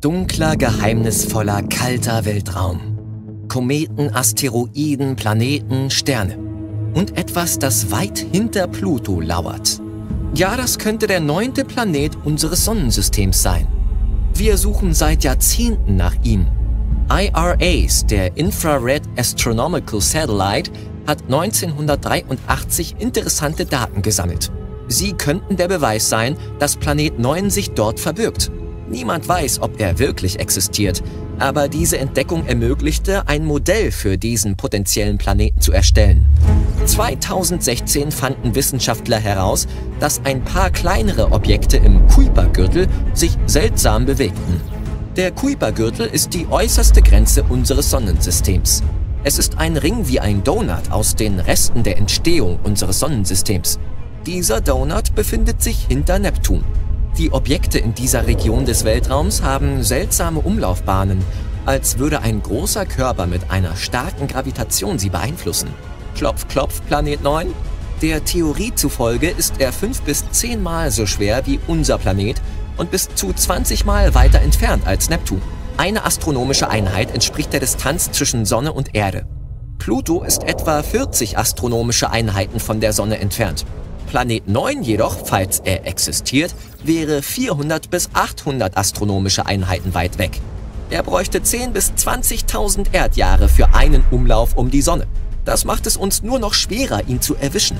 Dunkler, geheimnisvoller, kalter Weltraum. Kometen, Asteroiden, Planeten, Sterne. Und etwas, das weit hinter Pluto lauert. Ja, das könnte der neunte Planet unseres Sonnensystems sein. Wir suchen seit Jahrzehnten nach ihm. IRAS, der Infrared Astronomical Satellite, hat 1983 interessante Daten gesammelt. Sie könnten der Beweis sein, dass Planet 9 sich dort verbirgt. Niemand weiß, ob er wirklich existiert, aber diese Entdeckung ermöglichte, ein Modell für diesen potenziellen Planeten zu erstellen. 2016 fanden Wissenschaftler heraus, dass ein paar kleinere Objekte im Kuipergürtel sich seltsam bewegten. Der Kuipergürtel ist die äußerste Grenze unseres Sonnensystems. Es ist ein Ring wie ein Donut aus den Resten der Entstehung unseres Sonnensystems. Dieser Donut befindet sich hinter Neptun. Die Objekte in dieser Region des Weltraums haben seltsame Umlaufbahnen, als würde ein großer Körper mit einer starken Gravitation sie beeinflussen. Klopf, klopf, Planet 9? Der Theorie zufolge ist er fünf bis zehnmal so schwer wie unser Planet und bis zu 20 Mal weiter entfernt als Neptun. Eine astronomische Einheit entspricht der Distanz zwischen Sonne und Erde. Pluto ist etwa 40 astronomische Einheiten von der Sonne entfernt. Planet 9 jedoch, falls er existiert, wäre 400 bis 800 astronomische Einheiten weit weg. Er bräuchte 10 bis 20.000 Erdjahre für einen Umlauf um die Sonne. Das macht es uns nur noch schwerer, ihn zu erwischen.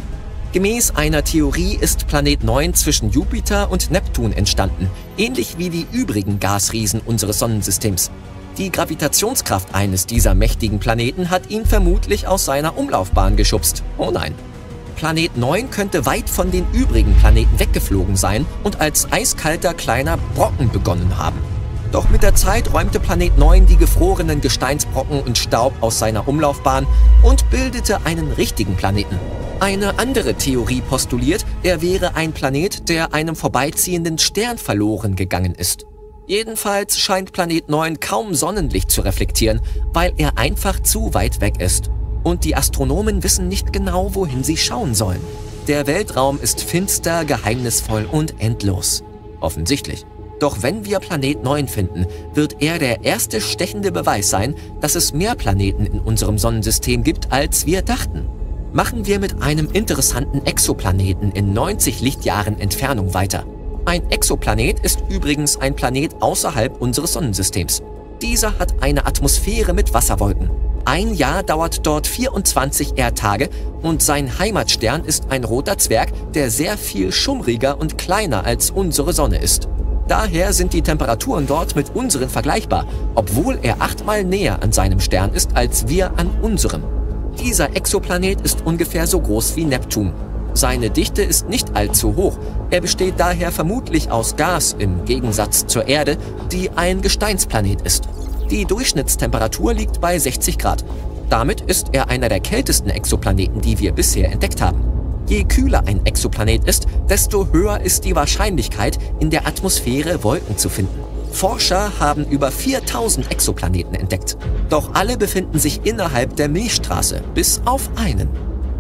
Gemäß einer Theorie ist Planet 9 zwischen Jupiter und Neptun entstanden, ähnlich wie die übrigen Gasriesen unseres Sonnensystems. Die Gravitationskraft eines dieser mächtigen Planeten hat ihn vermutlich aus seiner Umlaufbahn geschubst. Oh nein. Planet 9 könnte weit von den übrigen Planeten weggeflogen sein und als eiskalter kleiner Brocken begonnen haben. Doch mit der Zeit räumte Planet 9 die gefrorenen Gesteinsbrocken und Staub aus seiner Umlaufbahn und bildete einen richtigen Planeten. Eine andere Theorie postuliert, er wäre ein Planet, der einem vorbeiziehenden Stern verloren gegangen ist. Jedenfalls scheint Planet 9 kaum Sonnenlicht zu reflektieren, weil er einfach zu weit weg ist. Und die Astronomen wissen nicht genau, wohin sie schauen sollen. Der Weltraum ist finster, geheimnisvoll und endlos. Offensichtlich. Doch wenn wir Planet 9 finden, wird er der erste stechende Beweis sein, dass es mehr Planeten in unserem Sonnensystem gibt, als wir dachten. Machen wir mit einem interessanten Exoplaneten in 90 Lichtjahren Entfernung weiter. Ein Exoplanet ist übrigens ein Planet außerhalb unseres Sonnensystems. Dieser hat eine Atmosphäre mit Wasserwolken. Ein Jahr dauert dort 24 Erdtage und sein Heimatstern ist ein roter Zwerg, der sehr viel schummriger und kleiner als unsere Sonne ist. Daher sind die Temperaturen dort mit unseren vergleichbar, obwohl er achtmal näher an seinem Stern ist als wir an unserem. Dieser Exoplanet ist ungefähr so groß wie Neptun. Seine Dichte ist nicht allzu hoch. Er besteht daher vermutlich aus Gas im Gegensatz zur Erde, die ein Gesteinsplanet ist. Die Durchschnittstemperatur liegt bei 60 Grad. Damit ist er einer der kältesten Exoplaneten, die wir bisher entdeckt haben. Je kühler ein Exoplanet ist, desto höher ist die Wahrscheinlichkeit, in der Atmosphäre Wolken zu finden. Forscher haben über 4000 Exoplaneten entdeckt. Doch alle befinden sich innerhalb der Milchstraße, bis auf einen.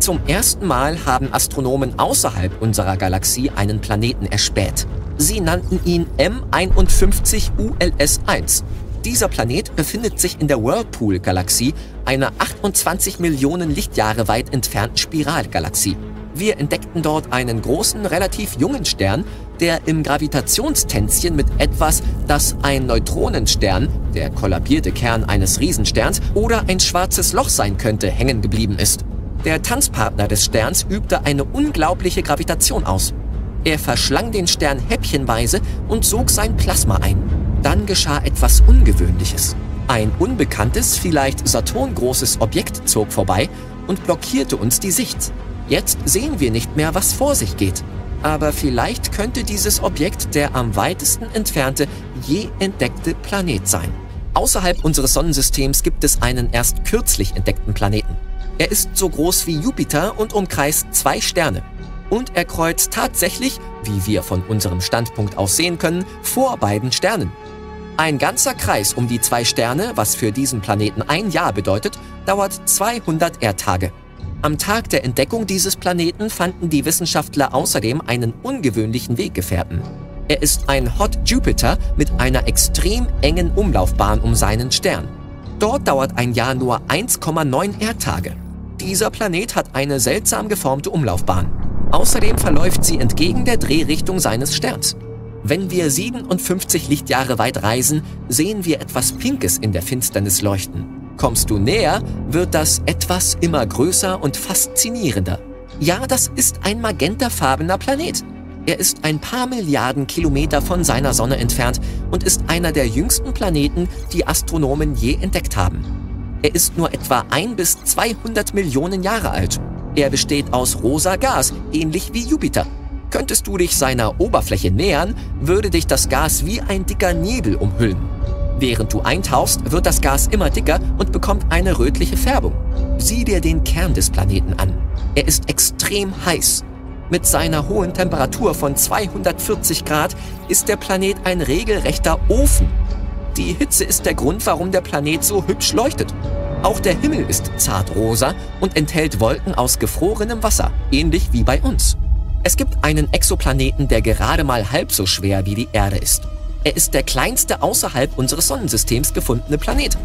Zum ersten Mal haben Astronomen außerhalb unserer Galaxie einen Planeten erspäht. Sie nannten ihn M51 ULS-1 dieser Planet befindet sich in der Whirlpool-Galaxie, einer 28 Millionen Lichtjahre weit entfernten Spiralgalaxie. Wir entdeckten dort einen großen, relativ jungen Stern, der im Gravitationstänzchen mit etwas, das ein Neutronenstern, der kollabierte Kern eines Riesensterns oder ein schwarzes Loch sein könnte, hängen geblieben ist. Der Tanzpartner des Sterns übte eine unglaubliche Gravitation aus. Er verschlang den Stern häppchenweise und sog sein Plasma ein. Dann geschah etwas Ungewöhnliches. Ein unbekanntes, vielleicht Saturn-großes Objekt zog vorbei und blockierte uns die Sicht. Jetzt sehen wir nicht mehr, was vor sich geht. Aber vielleicht könnte dieses Objekt der am weitesten entfernte je entdeckte Planet sein. Außerhalb unseres Sonnensystems gibt es einen erst kürzlich entdeckten Planeten. Er ist so groß wie Jupiter und umkreist zwei Sterne. Und er kreuzt tatsächlich, wie wir von unserem Standpunkt aus sehen können, vor beiden Sternen. Ein ganzer Kreis um die zwei Sterne, was für diesen Planeten ein Jahr bedeutet, dauert 200 Erdtage. Am Tag der Entdeckung dieses Planeten fanden die Wissenschaftler außerdem einen ungewöhnlichen Weggefährten. Er ist ein Hot Jupiter mit einer extrem engen Umlaufbahn um seinen Stern. Dort dauert ein Jahr nur 1,9 Erdtage. Dieser Planet hat eine seltsam geformte Umlaufbahn. Außerdem verläuft sie entgegen der Drehrichtung seines Sterns. Wenn wir 57 Lichtjahre weit reisen, sehen wir etwas Pinkes in der Finsternis leuchten. Kommst du näher, wird das etwas immer größer und faszinierender. Ja, das ist ein magentafarbener Planet. Er ist ein paar Milliarden Kilometer von seiner Sonne entfernt und ist einer der jüngsten Planeten, die Astronomen je entdeckt haben. Er ist nur etwa ein bis 200 Millionen Jahre alt. Er besteht aus rosa Gas, ähnlich wie Jupiter. Könntest du dich seiner Oberfläche nähern, würde dich das Gas wie ein dicker Nebel umhüllen. Während du eintauchst, wird das Gas immer dicker und bekommt eine rötliche Färbung. Sieh dir den Kern des Planeten an. Er ist extrem heiß. Mit seiner hohen Temperatur von 240 Grad ist der Planet ein regelrechter Ofen. Die Hitze ist der Grund, warum der Planet so hübsch leuchtet. Auch der Himmel ist zartrosa und enthält Wolken aus gefrorenem Wasser, ähnlich wie bei uns. Es gibt einen Exoplaneten, der gerade mal halb so schwer wie die Erde ist. Er ist der kleinste außerhalb unseres Sonnensystems gefundene Planet.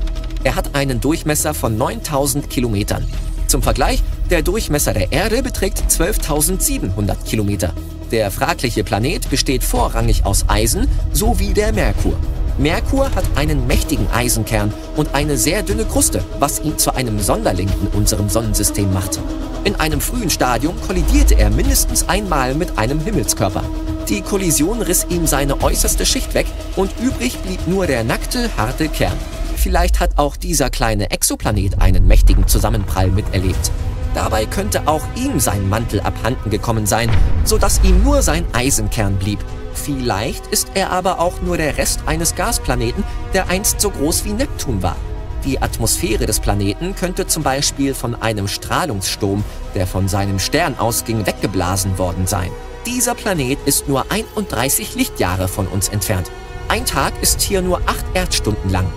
Er hat einen Durchmesser von 9000 Kilometern. Zum Vergleich, der Durchmesser der Erde beträgt 12.700 Kilometer. Der fragliche Planet besteht vorrangig aus Eisen sowie der Merkur. Merkur hat einen mächtigen Eisenkern und eine sehr dünne Kruste, was ihn zu einem Sonderling in unserem Sonnensystem macht. In einem frühen Stadium kollidierte er mindestens einmal mit einem Himmelskörper. Die Kollision riss ihm seine äußerste Schicht weg und übrig blieb nur der nackte, harte Kern. Vielleicht hat auch dieser kleine Exoplanet einen mächtigen Zusammenprall miterlebt. Dabei könnte auch ihm sein Mantel abhanden gekommen sein, sodass ihm nur sein Eisenkern blieb. Vielleicht ist er aber auch nur der Rest eines Gasplaneten, der einst so groß wie Neptun war. Die Atmosphäre des Planeten könnte zum Beispiel von einem Strahlungssturm, der von seinem Stern ausging, weggeblasen worden sein. Dieser Planet ist nur 31 Lichtjahre von uns entfernt. Ein Tag ist hier nur 8 Erdstunden lang.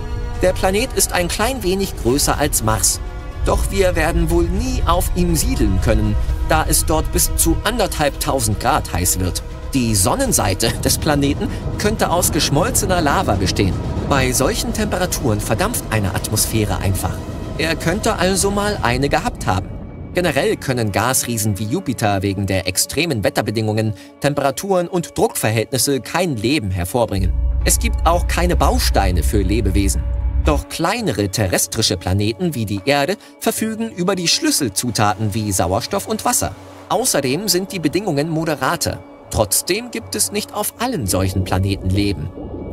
Der Planet ist ein klein wenig größer als Mars. Doch wir werden wohl nie auf ihm siedeln können, da es dort bis zu anderthalb tausend Grad heiß wird. Die Sonnenseite des Planeten könnte aus geschmolzener Lava bestehen. Bei solchen Temperaturen verdampft eine Atmosphäre einfach. Er könnte also mal eine gehabt haben. Generell können Gasriesen wie Jupiter wegen der extremen Wetterbedingungen, Temperaturen und Druckverhältnisse kein Leben hervorbringen. Es gibt auch keine Bausteine für Lebewesen. Doch kleinere terrestrische Planeten wie die Erde verfügen über die Schlüsselzutaten wie Sauerstoff und Wasser. Außerdem sind die Bedingungen moderater. Trotzdem gibt es nicht auf allen solchen Planeten Leben.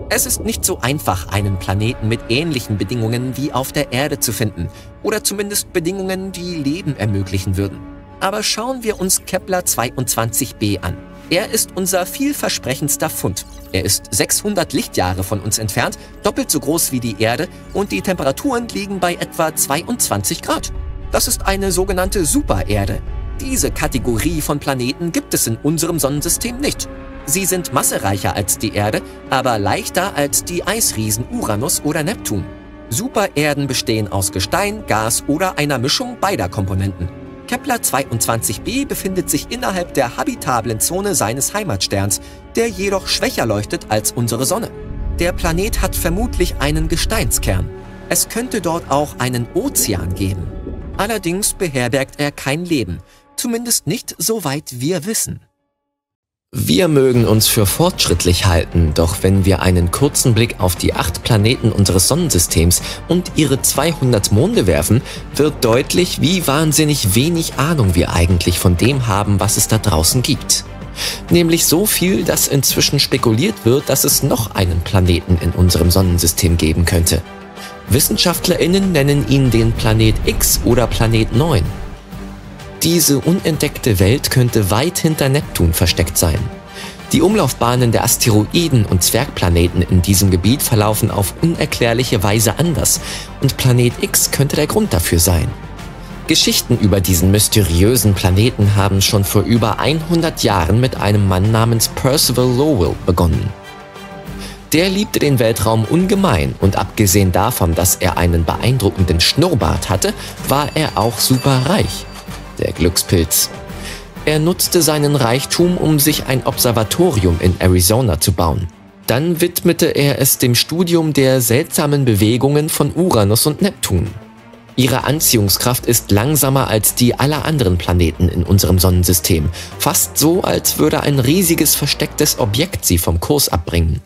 Es ist nicht so einfach, einen Planeten mit ähnlichen Bedingungen wie auf der Erde zu finden, oder zumindest Bedingungen, die Leben ermöglichen würden. Aber schauen wir uns Kepler 22b an. Er ist unser vielversprechendster Fund. Er ist 600 Lichtjahre von uns entfernt, doppelt so groß wie die Erde und die Temperaturen liegen bei etwa 22 Grad. Das ist eine sogenannte Supererde. Diese Kategorie von Planeten gibt es in unserem Sonnensystem nicht. Sie sind massereicher als die Erde, aber leichter als die Eisriesen Uranus oder Neptun. Supererden bestehen aus Gestein, Gas oder einer Mischung beider Komponenten. Kepler 22b befindet sich innerhalb der habitablen Zone seines Heimatsterns, der jedoch schwächer leuchtet als unsere Sonne. Der Planet hat vermutlich einen Gesteinskern. Es könnte dort auch einen Ozean geben. Allerdings beherbergt er kein Leben, zumindest nicht soweit wir wissen. Wir mögen uns für fortschrittlich halten, doch wenn wir einen kurzen Blick auf die acht Planeten unseres Sonnensystems und ihre 200 Monde werfen, wird deutlich, wie wahnsinnig wenig Ahnung wir eigentlich von dem haben, was es da draußen gibt. Nämlich so viel, dass inzwischen spekuliert wird, dass es noch einen Planeten in unserem Sonnensystem geben könnte. Wissenschaftlerinnen nennen ihn den Planet X oder Planet 9. Diese unentdeckte Welt könnte weit hinter Neptun versteckt sein. Die Umlaufbahnen der Asteroiden und Zwergplaneten in diesem Gebiet verlaufen auf unerklärliche Weise anders und Planet X könnte der Grund dafür sein. Geschichten über diesen mysteriösen Planeten haben schon vor über 100 Jahren mit einem Mann namens Percival Lowell begonnen. Der liebte den Weltraum ungemein und abgesehen davon, dass er einen beeindruckenden Schnurrbart hatte, war er auch super reich der Glückspilz. Er nutzte seinen Reichtum, um sich ein Observatorium in Arizona zu bauen. Dann widmete er es dem Studium der seltsamen Bewegungen von Uranus und Neptun. Ihre Anziehungskraft ist langsamer als die aller anderen Planeten in unserem Sonnensystem, fast so, als würde ein riesiges verstecktes Objekt sie vom Kurs abbringen.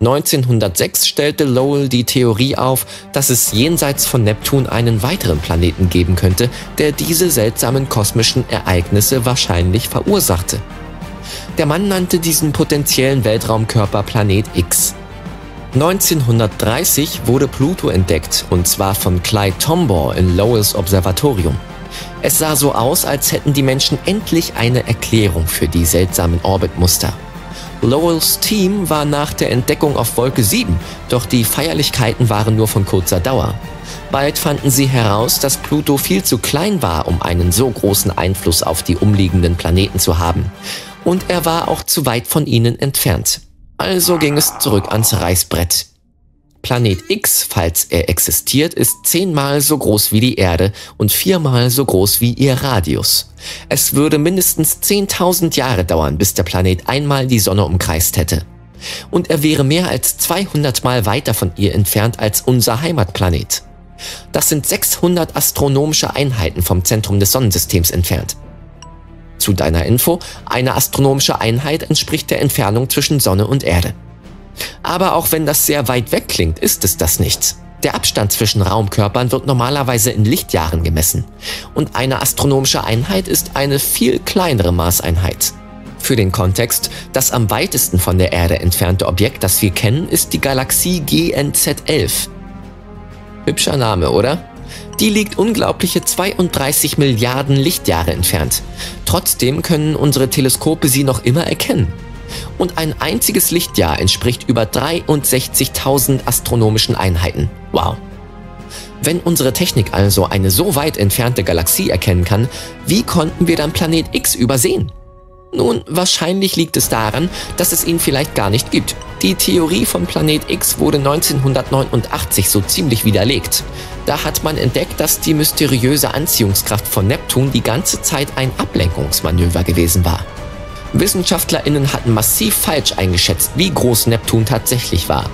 1906 stellte Lowell die Theorie auf, dass es jenseits von Neptun einen weiteren Planeten geben könnte, der diese seltsamen kosmischen Ereignisse wahrscheinlich verursachte. Der Mann nannte diesen potenziellen Weltraumkörper Planet X. 1930 wurde Pluto entdeckt, und zwar von Clyde Tombaugh in Lowells Observatorium. Es sah so aus, als hätten die Menschen endlich eine Erklärung für die seltsamen Orbitmuster. Lowells Team war nach der Entdeckung auf Wolke 7, doch die Feierlichkeiten waren nur von kurzer Dauer. Bald fanden sie heraus, dass Pluto viel zu klein war, um einen so großen Einfluss auf die umliegenden Planeten zu haben. Und er war auch zu weit von ihnen entfernt. Also ging es zurück ans Reißbrett. Planet X, falls er existiert, ist zehnmal so groß wie die Erde und viermal so groß wie ihr Radius. Es würde mindestens 10.000 Jahre dauern, bis der Planet einmal die Sonne umkreist hätte. Und er wäre mehr als 200 Mal weiter von ihr entfernt als unser Heimatplanet. Das sind 600 astronomische Einheiten vom Zentrum des Sonnensystems entfernt. Zu deiner Info, eine astronomische Einheit entspricht der Entfernung zwischen Sonne und Erde. Aber auch wenn das sehr weit weg klingt, ist es das nicht. Der Abstand zwischen Raumkörpern wird normalerweise in Lichtjahren gemessen. Und eine astronomische Einheit ist eine viel kleinere Maßeinheit. Für den Kontext, das am weitesten von der Erde entfernte Objekt, das wir kennen, ist die Galaxie GNZ11. Hübscher Name, oder? Die liegt unglaubliche 32 Milliarden Lichtjahre entfernt. Trotzdem können unsere Teleskope sie noch immer erkennen und ein einziges Lichtjahr entspricht über 63.000 astronomischen Einheiten. Wow. Wenn unsere Technik also eine so weit entfernte Galaxie erkennen kann, wie konnten wir dann Planet X übersehen? Nun, wahrscheinlich liegt es daran, dass es ihn vielleicht gar nicht gibt. Die Theorie von Planet X wurde 1989 so ziemlich widerlegt. Da hat man entdeckt, dass die mysteriöse Anziehungskraft von Neptun die ganze Zeit ein Ablenkungsmanöver gewesen war. WissenschaftlerInnen hatten massiv falsch eingeschätzt, wie groß Neptun tatsächlich war.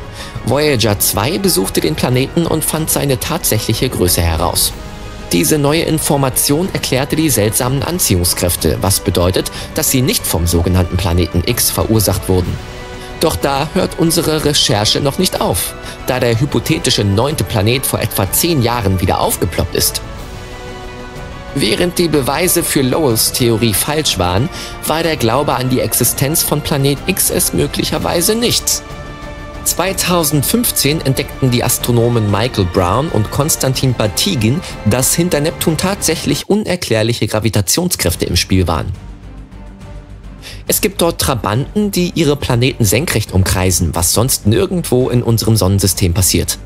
Voyager 2 besuchte den Planeten und fand seine tatsächliche Größe heraus. Diese neue Information erklärte die seltsamen Anziehungskräfte, was bedeutet, dass sie nicht vom sogenannten Planeten X verursacht wurden. Doch da hört unsere Recherche noch nicht auf, da der hypothetische neunte Planet vor etwa zehn Jahren wieder aufgeploppt ist. Während die Beweise für Lowells Theorie falsch waren, war der Glaube an die Existenz von Planet X es möglicherweise nicht. 2015 entdeckten die Astronomen Michael Brown und Konstantin Batygin, dass hinter Neptun tatsächlich unerklärliche Gravitationskräfte im Spiel waren. Es gibt dort Trabanten, die ihre Planeten senkrecht umkreisen, was sonst nirgendwo in unserem Sonnensystem passiert.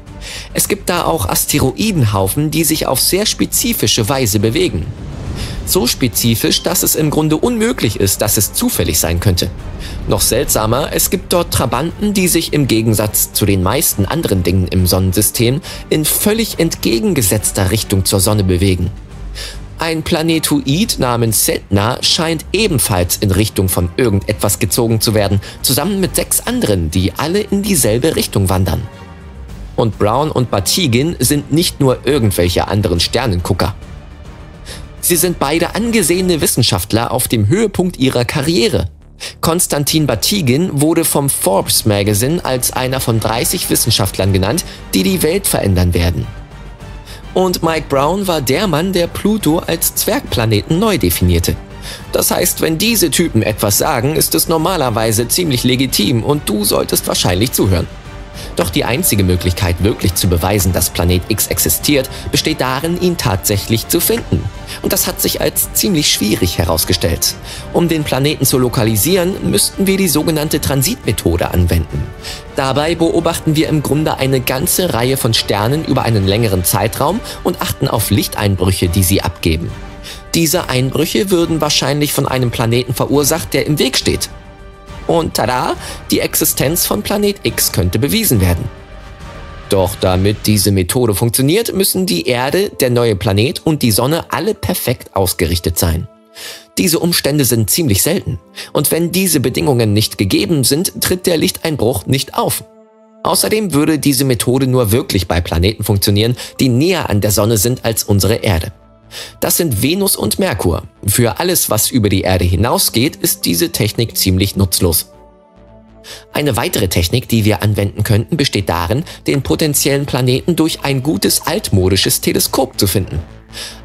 Es gibt da auch Asteroidenhaufen, die sich auf sehr spezifische Weise bewegen. So spezifisch, dass es im Grunde unmöglich ist, dass es zufällig sein könnte. Noch seltsamer, es gibt dort Trabanten, die sich im Gegensatz zu den meisten anderen Dingen im Sonnensystem in völlig entgegengesetzter Richtung zur Sonne bewegen. Ein Planetoid namens Setna scheint ebenfalls in Richtung von irgendetwas gezogen zu werden, zusammen mit sechs anderen, die alle in dieselbe Richtung wandern. Und Brown und Batygin sind nicht nur irgendwelche anderen Sternengucker. Sie sind beide angesehene Wissenschaftler auf dem Höhepunkt ihrer Karriere. Konstantin Batygin wurde vom Forbes Magazine als einer von 30 Wissenschaftlern genannt, die die Welt verändern werden. Und Mike Brown war der Mann, der Pluto als Zwergplaneten neu definierte. Das heißt, wenn diese Typen etwas sagen, ist es normalerweise ziemlich legitim und du solltest wahrscheinlich zuhören. Doch die einzige Möglichkeit, wirklich zu beweisen, dass Planet X existiert, besteht darin, ihn tatsächlich zu finden. Und das hat sich als ziemlich schwierig herausgestellt. Um den Planeten zu lokalisieren, müssten wir die sogenannte Transitmethode anwenden. Dabei beobachten wir im Grunde eine ganze Reihe von Sternen über einen längeren Zeitraum und achten auf Lichteinbrüche, die sie abgeben. Diese Einbrüche würden wahrscheinlich von einem Planeten verursacht, der im Weg steht. Und tada, die Existenz von Planet X könnte bewiesen werden. Doch damit diese Methode funktioniert, müssen die Erde, der neue Planet und die Sonne alle perfekt ausgerichtet sein. Diese Umstände sind ziemlich selten. Und wenn diese Bedingungen nicht gegeben sind, tritt der Lichteinbruch nicht auf. Außerdem würde diese Methode nur wirklich bei Planeten funktionieren, die näher an der Sonne sind als unsere Erde. Das sind Venus und Merkur. Für alles, was über die Erde hinausgeht, ist diese Technik ziemlich nutzlos. Eine weitere Technik, die wir anwenden könnten, besteht darin, den potenziellen Planeten durch ein gutes altmodisches Teleskop zu finden.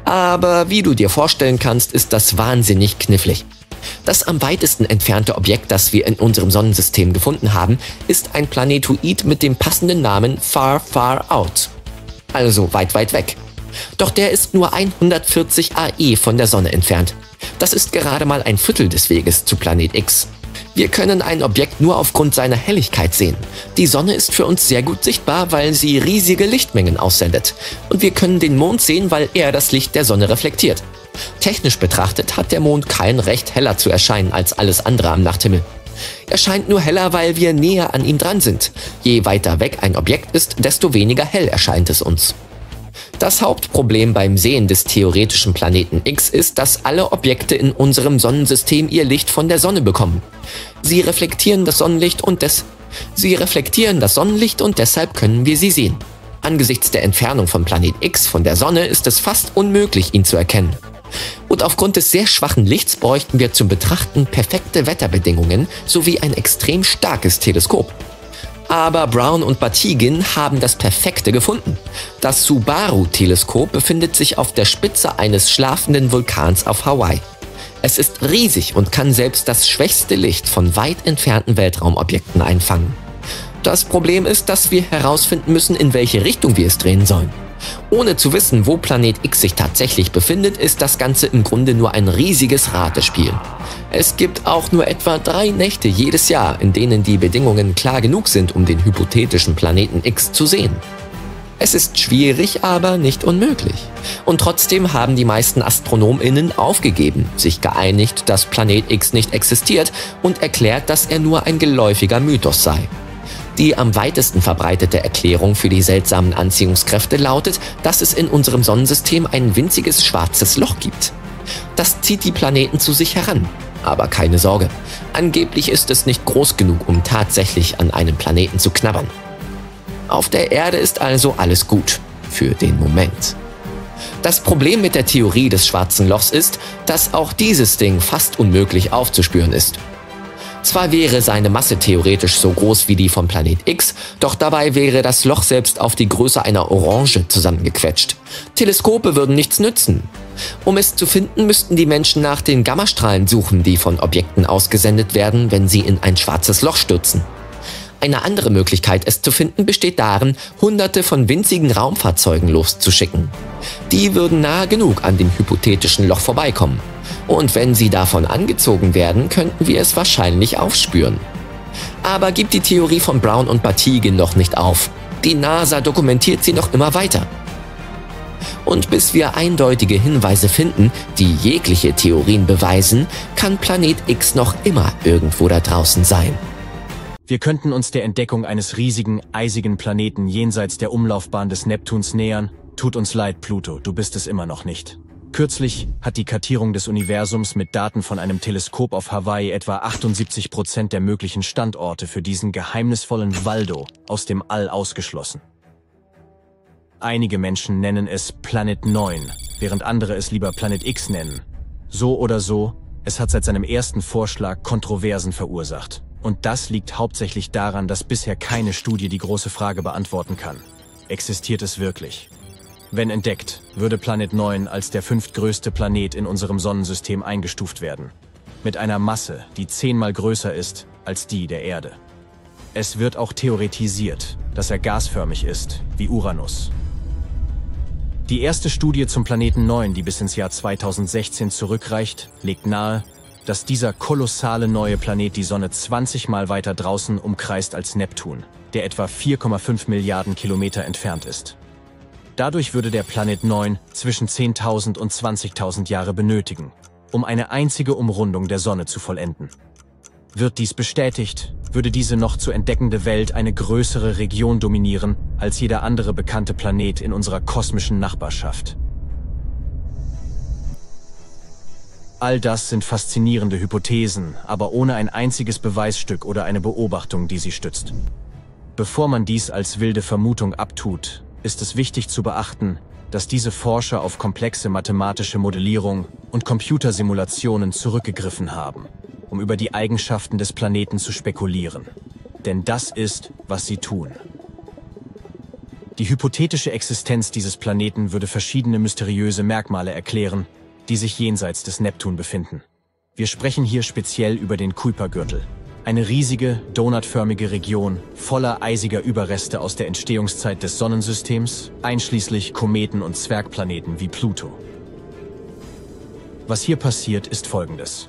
Aber wie du dir vorstellen kannst, ist das wahnsinnig knifflig. Das am weitesten entfernte Objekt, das wir in unserem Sonnensystem gefunden haben, ist ein Planetoid mit dem passenden Namen Far Far Out. Also weit, weit weg. Doch der ist nur 140 AE von der Sonne entfernt. Das ist gerade mal ein Viertel des Weges zu Planet X. Wir können ein Objekt nur aufgrund seiner Helligkeit sehen. Die Sonne ist für uns sehr gut sichtbar, weil sie riesige Lichtmengen aussendet. Und wir können den Mond sehen, weil er das Licht der Sonne reflektiert. Technisch betrachtet hat der Mond kein Recht heller zu erscheinen als alles andere am Nachthimmel. Er scheint nur heller, weil wir näher an ihm dran sind. Je weiter weg ein Objekt ist, desto weniger hell erscheint es uns. Das Hauptproblem beim Sehen des theoretischen Planeten X ist, dass alle Objekte in unserem Sonnensystem ihr Licht von der Sonne bekommen. Sie reflektieren das Sonnenlicht und des Sie reflektieren das Sonnenlicht und deshalb können wir sie sehen. Angesichts der Entfernung von Planet X von der Sonne ist es fast unmöglich, ihn zu erkennen. Und aufgrund des sehr schwachen Lichts bräuchten wir zum Betrachten perfekte Wetterbedingungen sowie ein extrem starkes Teleskop. Aber Brown und Batygin haben das Perfekte gefunden. Das Subaru-Teleskop befindet sich auf der Spitze eines schlafenden Vulkans auf Hawaii. Es ist riesig und kann selbst das schwächste Licht von weit entfernten Weltraumobjekten einfangen. Das Problem ist, dass wir herausfinden müssen, in welche Richtung wir es drehen sollen. Ohne zu wissen, wo Planet X sich tatsächlich befindet, ist das Ganze im Grunde nur ein riesiges Ratespiel. Es gibt auch nur etwa drei Nächte jedes Jahr, in denen die Bedingungen klar genug sind, um den hypothetischen Planeten X zu sehen. Es ist schwierig, aber nicht unmöglich. Und trotzdem haben die meisten Astronominnen aufgegeben, sich geeinigt, dass Planet X nicht existiert und erklärt, dass er nur ein geläufiger Mythos sei. Die am weitesten verbreitete Erklärung für die seltsamen Anziehungskräfte lautet, dass es in unserem Sonnensystem ein winziges schwarzes Loch gibt. Das zieht die Planeten zu sich heran. Aber keine Sorge, angeblich ist es nicht groß genug, um tatsächlich an einem Planeten zu knabbern. Auf der Erde ist also alles gut. Für den Moment. Das Problem mit der Theorie des schwarzen Lochs ist, dass auch dieses Ding fast unmöglich aufzuspüren ist. Zwar wäre seine Masse theoretisch so groß wie die vom Planet X, doch dabei wäre das Loch selbst auf die Größe einer Orange zusammengequetscht. Teleskope würden nichts nützen. Um es zu finden, müssten die Menschen nach den Gammastrahlen suchen, die von Objekten ausgesendet werden, wenn sie in ein schwarzes Loch stürzen. Eine andere Möglichkeit, es zu finden, besteht darin, hunderte von winzigen Raumfahrzeugen loszuschicken. Die würden nahe genug an dem hypothetischen Loch vorbeikommen. Und wenn sie davon angezogen werden, könnten wir es wahrscheinlich aufspüren. Aber gibt die Theorie von Brown und Batygin noch nicht auf. Die NASA dokumentiert sie noch immer weiter. Und bis wir eindeutige Hinweise finden, die jegliche Theorien beweisen, kann Planet X noch immer irgendwo da draußen sein. Wir könnten uns der Entdeckung eines riesigen, eisigen Planeten jenseits der Umlaufbahn des Neptuns nähern. Tut uns leid, Pluto, du bist es immer noch nicht. Kürzlich hat die Kartierung des Universums mit Daten von einem Teleskop auf Hawaii etwa 78 Prozent der möglichen Standorte für diesen geheimnisvollen Waldo aus dem All ausgeschlossen. Einige Menschen nennen es Planet 9, während andere es lieber Planet X nennen. So oder so, es hat seit seinem ersten Vorschlag Kontroversen verursacht. Und das liegt hauptsächlich daran, dass bisher keine Studie die große Frage beantworten kann. Existiert es wirklich? Wenn entdeckt, würde Planet 9 als der fünftgrößte Planet in unserem Sonnensystem eingestuft werden. Mit einer Masse, die zehnmal größer ist als die der Erde. Es wird auch theoretisiert, dass er gasförmig ist, wie Uranus. Die erste Studie zum Planeten 9, die bis ins Jahr 2016 zurückreicht, legt nahe, dass dieser kolossale neue Planet die Sonne 20 Mal weiter draußen umkreist als Neptun, der etwa 4,5 Milliarden Kilometer entfernt ist. Dadurch würde der Planet 9 zwischen 10.000 und 20.000 Jahre benötigen, um eine einzige Umrundung der Sonne zu vollenden. Wird dies bestätigt, würde diese noch zu entdeckende Welt eine größere Region dominieren als jeder andere bekannte Planet in unserer kosmischen Nachbarschaft. All das sind faszinierende Hypothesen, aber ohne ein einziges Beweisstück oder eine Beobachtung, die sie stützt. Bevor man dies als wilde Vermutung abtut, ist es wichtig zu beachten, dass diese Forscher auf komplexe mathematische Modellierung und Computersimulationen zurückgegriffen haben, um über die Eigenschaften des Planeten zu spekulieren. Denn das ist, was sie tun. Die hypothetische Existenz dieses Planeten würde verschiedene mysteriöse Merkmale erklären, die sich jenseits des Neptun befinden. Wir sprechen hier speziell über den Kuipergürtel, eine riesige, donutförmige Region voller eisiger Überreste aus der Entstehungszeit des Sonnensystems, einschließlich Kometen und Zwergplaneten wie Pluto. Was hier passiert, ist folgendes.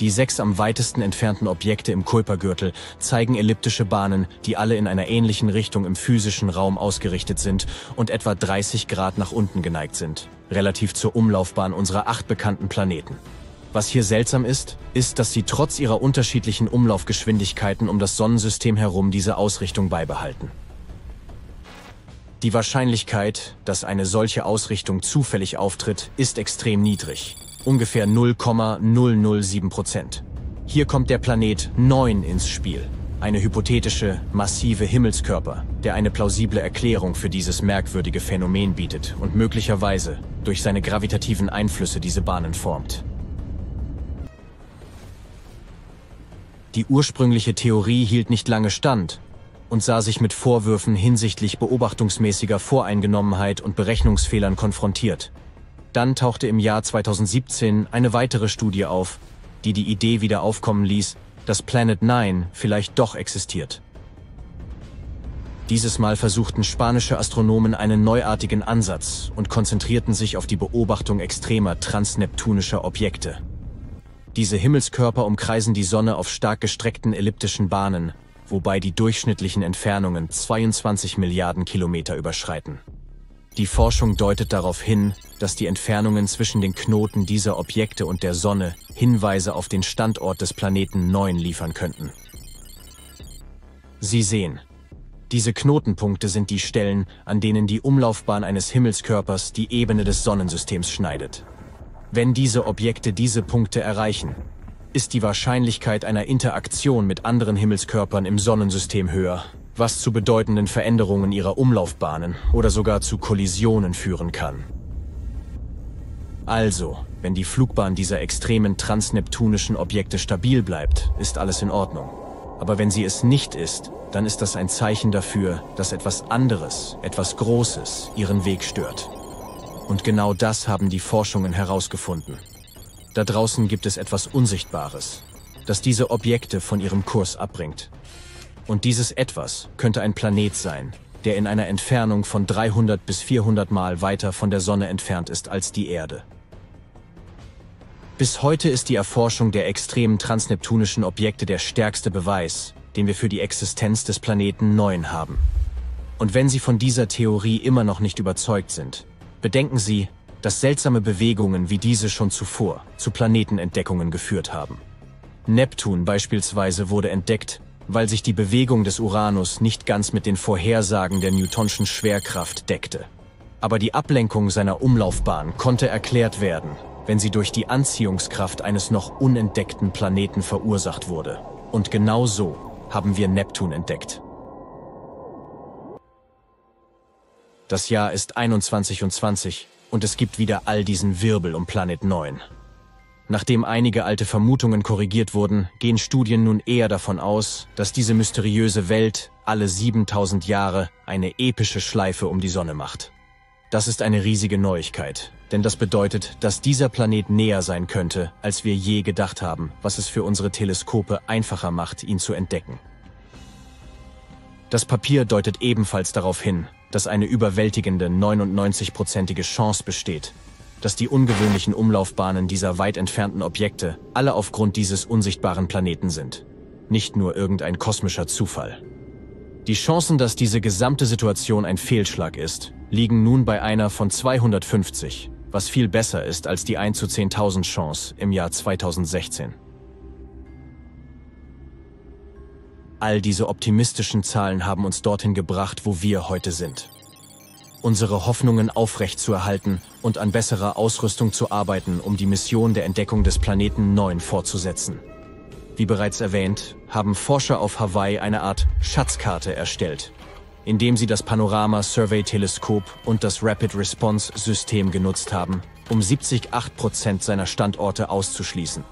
Die sechs am weitesten entfernten Objekte im Kuipergürtel zeigen elliptische Bahnen, die alle in einer ähnlichen Richtung im physischen Raum ausgerichtet sind und etwa 30 Grad nach unten geneigt sind, relativ zur Umlaufbahn unserer acht bekannten Planeten. Was hier seltsam ist, ist, dass sie trotz ihrer unterschiedlichen Umlaufgeschwindigkeiten um das Sonnensystem herum diese Ausrichtung beibehalten. Die Wahrscheinlichkeit, dass eine solche Ausrichtung zufällig auftritt, ist extrem niedrig. Ungefähr 0,007 Prozent. Hier kommt der Planet 9 ins Spiel. Eine hypothetische, massive Himmelskörper, der eine plausible Erklärung für dieses merkwürdige Phänomen bietet und möglicherweise durch seine gravitativen Einflüsse diese Bahnen formt. Die ursprüngliche Theorie hielt nicht lange stand und sah sich mit Vorwürfen hinsichtlich beobachtungsmäßiger Voreingenommenheit und Berechnungsfehlern konfrontiert. Dann tauchte im Jahr 2017 eine weitere Studie auf, die die Idee wieder aufkommen ließ, dass Planet 9 vielleicht doch existiert. Dieses Mal versuchten spanische Astronomen einen neuartigen Ansatz und konzentrierten sich auf die Beobachtung extremer transneptunischer Objekte. Diese Himmelskörper umkreisen die Sonne auf stark gestreckten elliptischen Bahnen, wobei die durchschnittlichen Entfernungen 22 Milliarden Kilometer überschreiten. Die Forschung deutet darauf hin, dass die Entfernungen zwischen den Knoten dieser Objekte und der Sonne Hinweise auf den Standort des Planeten 9 liefern könnten. Sie sehen, diese Knotenpunkte sind die Stellen, an denen die Umlaufbahn eines Himmelskörpers die Ebene des Sonnensystems schneidet. Wenn diese Objekte diese Punkte erreichen, ist die Wahrscheinlichkeit einer Interaktion mit anderen Himmelskörpern im Sonnensystem höher, was zu bedeutenden Veränderungen ihrer Umlaufbahnen oder sogar zu Kollisionen führen kann. Also, wenn die Flugbahn dieser extremen transneptunischen Objekte stabil bleibt, ist alles in Ordnung. Aber wenn sie es nicht ist, dann ist das ein Zeichen dafür, dass etwas anderes, etwas Großes ihren Weg stört. Und genau das haben die Forschungen herausgefunden. Da draußen gibt es etwas Unsichtbares, das diese Objekte von ihrem Kurs abbringt. Und dieses Etwas könnte ein Planet sein, der in einer Entfernung von 300 bis 400 Mal weiter von der Sonne entfernt ist als die Erde. Bis heute ist die Erforschung der extremen transneptunischen Objekte der stärkste Beweis, den wir für die Existenz des Planeten 9 haben. Und wenn Sie von dieser Theorie immer noch nicht überzeugt sind, Bedenken Sie, dass seltsame Bewegungen wie diese schon zuvor zu Planetenentdeckungen geführt haben. Neptun beispielsweise wurde entdeckt, weil sich die Bewegung des Uranus nicht ganz mit den Vorhersagen der Newtonschen Schwerkraft deckte. Aber die Ablenkung seiner Umlaufbahn konnte erklärt werden, wenn sie durch die Anziehungskraft eines noch unentdeckten Planeten verursacht wurde. Und genau so haben wir Neptun entdeckt. Das Jahr ist 21 und 20 und es gibt wieder all diesen Wirbel um Planet 9. Nachdem einige alte Vermutungen korrigiert wurden, gehen Studien nun eher davon aus, dass diese mysteriöse Welt alle 7000 Jahre eine epische Schleife um die Sonne macht. Das ist eine riesige Neuigkeit, denn das bedeutet, dass dieser Planet näher sein könnte, als wir je gedacht haben, was es für unsere Teleskope einfacher macht, ihn zu entdecken. Das Papier deutet ebenfalls darauf hin, dass eine überwältigende 99-prozentige Chance besteht, dass die ungewöhnlichen Umlaufbahnen dieser weit entfernten Objekte alle aufgrund dieses unsichtbaren Planeten sind. Nicht nur irgendein kosmischer Zufall. Die Chancen, dass diese gesamte Situation ein Fehlschlag ist, liegen nun bei einer von 250, was viel besser ist als die 1 zu 10.000 Chance im Jahr 2016. All diese optimistischen Zahlen haben uns dorthin gebracht, wo wir heute sind. unsere Hoffnungen aufrechtzuerhalten und an besserer Ausrüstung zu arbeiten, um die Mission der Entdeckung des Planeten 9 fortzusetzen. Wie bereits erwähnt, haben Forscher auf Hawaii eine Art Schatzkarte erstellt, indem sie das Panorama Survey Teleskop und das Rapid Response System genutzt haben, um 70-8% seiner Standorte auszuschließen.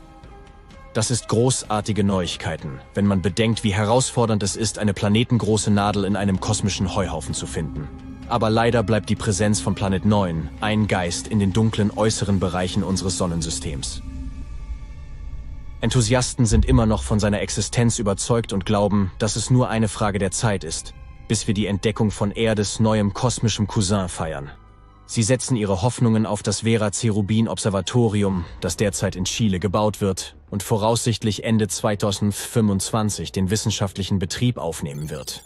Das ist großartige Neuigkeiten, wenn man bedenkt, wie herausfordernd es ist, eine planetengroße Nadel in einem kosmischen Heuhaufen zu finden. Aber leider bleibt die Präsenz von Planet 9 ein Geist in den dunklen äußeren Bereichen unseres Sonnensystems. Enthusiasten sind immer noch von seiner Existenz überzeugt und glauben, dass es nur eine Frage der Zeit ist, bis wir die Entdeckung von Erdes neuem kosmischem Cousin feiern. Sie setzen ihre Hoffnungen auf das Vera Cherubin Observatorium, das derzeit in Chile gebaut wird und voraussichtlich Ende 2025 den wissenschaftlichen Betrieb aufnehmen wird.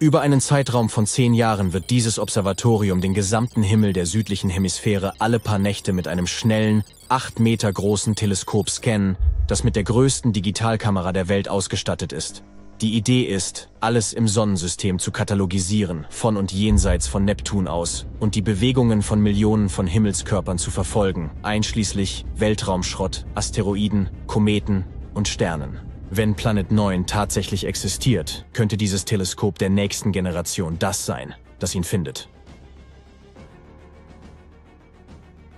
Über einen Zeitraum von zehn Jahren wird dieses Observatorium den gesamten Himmel der südlichen Hemisphäre alle paar Nächte mit einem schnellen, acht Meter großen Teleskop scannen, das mit der größten Digitalkamera der Welt ausgestattet ist. Die Idee ist, alles im Sonnensystem zu katalogisieren, von und jenseits von Neptun aus, und die Bewegungen von Millionen von Himmelskörpern zu verfolgen, einschließlich Weltraumschrott, Asteroiden, Kometen und Sternen. Wenn Planet 9 tatsächlich existiert, könnte dieses Teleskop der nächsten Generation das sein, das ihn findet.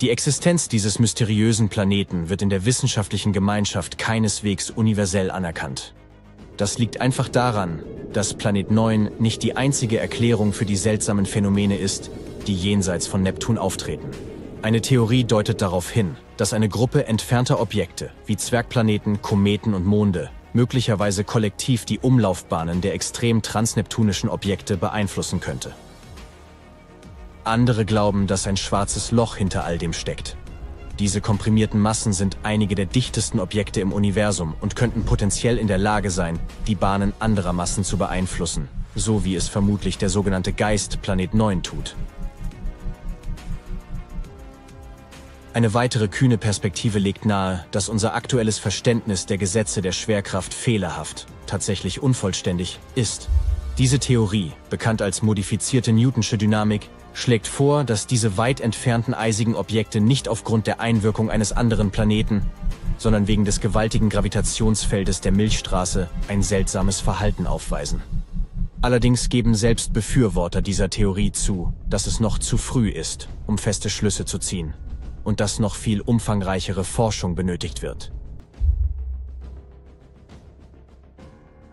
Die Existenz dieses mysteriösen Planeten wird in der wissenschaftlichen Gemeinschaft keineswegs universell anerkannt. Das liegt einfach daran, dass Planet 9 nicht die einzige Erklärung für die seltsamen Phänomene ist, die jenseits von Neptun auftreten. Eine Theorie deutet darauf hin, dass eine Gruppe entfernter Objekte wie Zwergplaneten, Kometen und Monde möglicherweise kollektiv die Umlaufbahnen der extrem transneptunischen Objekte beeinflussen könnte. Andere glauben, dass ein schwarzes Loch hinter all dem steckt diese komprimierten Massen sind einige der dichtesten Objekte im Universum und könnten potenziell in der Lage sein, die Bahnen anderer Massen zu beeinflussen, so wie es vermutlich der sogenannte Geist Planet 9 tut. Eine weitere kühne Perspektive legt nahe, dass unser aktuelles Verständnis der Gesetze der Schwerkraft fehlerhaft, tatsächlich unvollständig, ist. Diese Theorie, bekannt als modifizierte Newtonsche Dynamik, schlägt vor, dass diese weit entfernten eisigen Objekte nicht aufgrund der Einwirkung eines anderen Planeten, sondern wegen des gewaltigen Gravitationsfeldes der Milchstraße ein seltsames Verhalten aufweisen. Allerdings geben selbst Befürworter dieser Theorie zu, dass es noch zu früh ist, um feste Schlüsse zu ziehen und dass noch viel umfangreichere Forschung benötigt wird.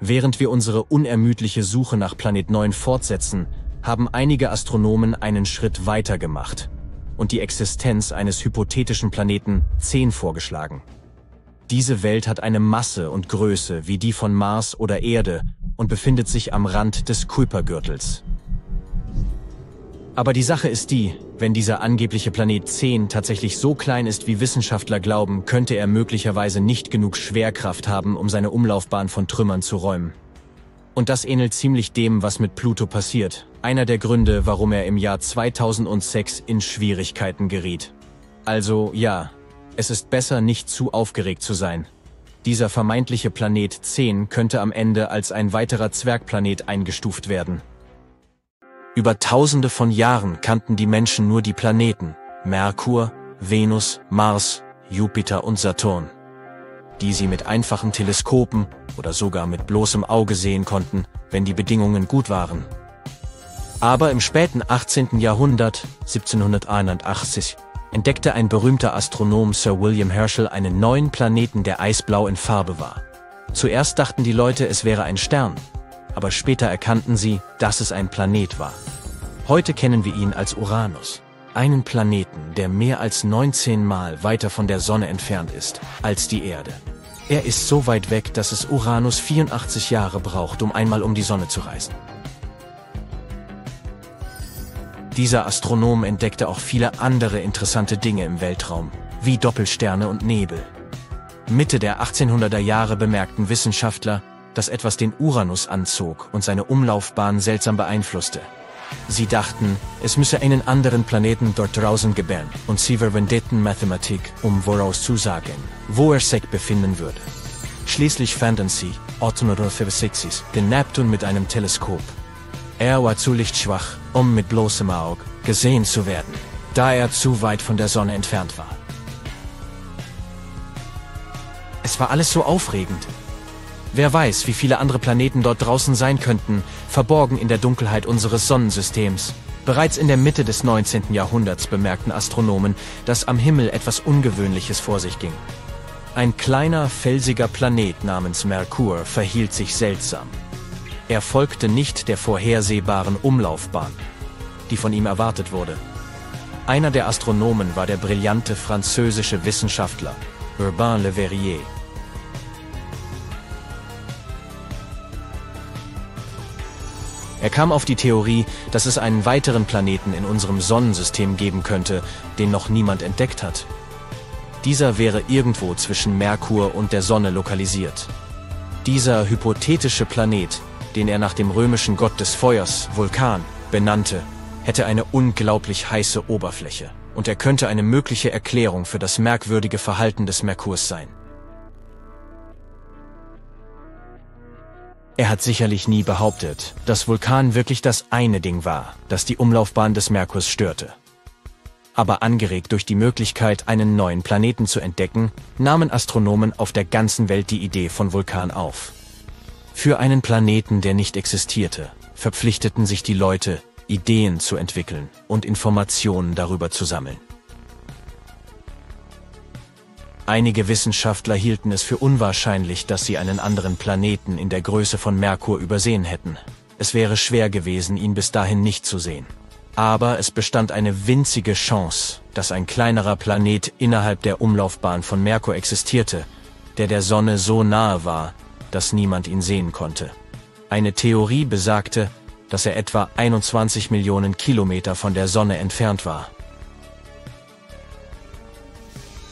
Während wir unsere unermüdliche Suche nach Planet 9 fortsetzen, haben einige Astronomen einen Schritt weiter gemacht und die Existenz eines hypothetischen Planeten 10 vorgeschlagen. Diese Welt hat eine Masse und Größe wie die von Mars oder Erde und befindet sich am Rand des Kuipergürtels. Aber die Sache ist die, wenn dieser angebliche Planet 10 tatsächlich so klein ist, wie Wissenschaftler glauben, könnte er möglicherweise nicht genug Schwerkraft haben, um seine Umlaufbahn von Trümmern zu räumen. Und das ähnelt ziemlich dem, was mit Pluto passiert. Einer der Gründe, warum er im Jahr 2006 in Schwierigkeiten geriet. Also ja, es ist besser, nicht zu aufgeregt zu sein. Dieser vermeintliche Planet 10 könnte am Ende als ein weiterer Zwergplanet eingestuft werden. Über tausende von Jahren kannten die Menschen nur die Planeten Merkur, Venus, Mars, Jupiter und Saturn die sie mit einfachen Teleskopen oder sogar mit bloßem Auge sehen konnten, wenn die Bedingungen gut waren. Aber im späten 18. Jahrhundert, 1781, entdeckte ein berühmter Astronom Sir William Herschel einen neuen Planeten, der eisblau in Farbe war. Zuerst dachten die Leute, es wäre ein Stern, aber später erkannten sie, dass es ein Planet war. Heute kennen wir ihn als Uranus, einen Planeten, der mehr als 19 Mal weiter von der Sonne entfernt ist als die Erde. Er ist so weit weg, dass es Uranus 84 Jahre braucht, um einmal um die Sonne zu reisen. Dieser Astronom entdeckte auch viele andere interessante Dinge im Weltraum, wie Doppelsterne und Nebel. Mitte der 1800er Jahre bemerkten Wissenschaftler, dass etwas den Uranus anzog und seine Umlaufbahn seltsam beeinflusste. Sie dachten, es müsse einen anderen Planeten dort draußen gebären und sie verwendeten Mathematik, um vorauszusagen, wo er sich befinden würde. Schließlich fanden sie, 1865, den Neptun mit einem Teleskop. Er war zu lichtschwach, um mit bloßem Auge gesehen zu werden, da er zu weit von der Sonne entfernt war. Es war alles so aufregend. Wer weiß, wie viele andere Planeten dort draußen sein könnten, verborgen in der Dunkelheit unseres Sonnensystems. Bereits in der Mitte des 19. Jahrhunderts bemerkten Astronomen, dass am Himmel etwas Ungewöhnliches vor sich ging. Ein kleiner, felsiger Planet namens Merkur verhielt sich seltsam. Er folgte nicht der vorhersehbaren Umlaufbahn, die von ihm erwartet wurde. Einer der Astronomen war der brillante französische Wissenschaftler Urbain Le Verrier. Er kam auf die Theorie, dass es einen weiteren Planeten in unserem Sonnensystem geben könnte, den noch niemand entdeckt hat. Dieser wäre irgendwo zwischen Merkur und der Sonne lokalisiert. Dieser hypothetische Planet, den er nach dem römischen Gott des Feuers, Vulkan, benannte, hätte eine unglaublich heiße Oberfläche und er könnte eine mögliche Erklärung für das merkwürdige Verhalten des Merkurs sein. Er hat sicherlich nie behauptet, dass Vulkan wirklich das eine Ding war, das die Umlaufbahn des Merkurs störte. Aber angeregt durch die Möglichkeit, einen neuen Planeten zu entdecken, nahmen Astronomen auf der ganzen Welt die Idee von Vulkan auf. Für einen Planeten, der nicht existierte, verpflichteten sich die Leute, Ideen zu entwickeln und Informationen darüber zu sammeln. Einige Wissenschaftler hielten es für unwahrscheinlich, dass sie einen anderen Planeten in der Größe von Merkur übersehen hätten. Es wäre schwer gewesen, ihn bis dahin nicht zu sehen. Aber es bestand eine winzige Chance, dass ein kleinerer Planet innerhalb der Umlaufbahn von Merkur existierte, der der Sonne so nahe war, dass niemand ihn sehen konnte. Eine Theorie besagte, dass er etwa 21 Millionen Kilometer von der Sonne entfernt war.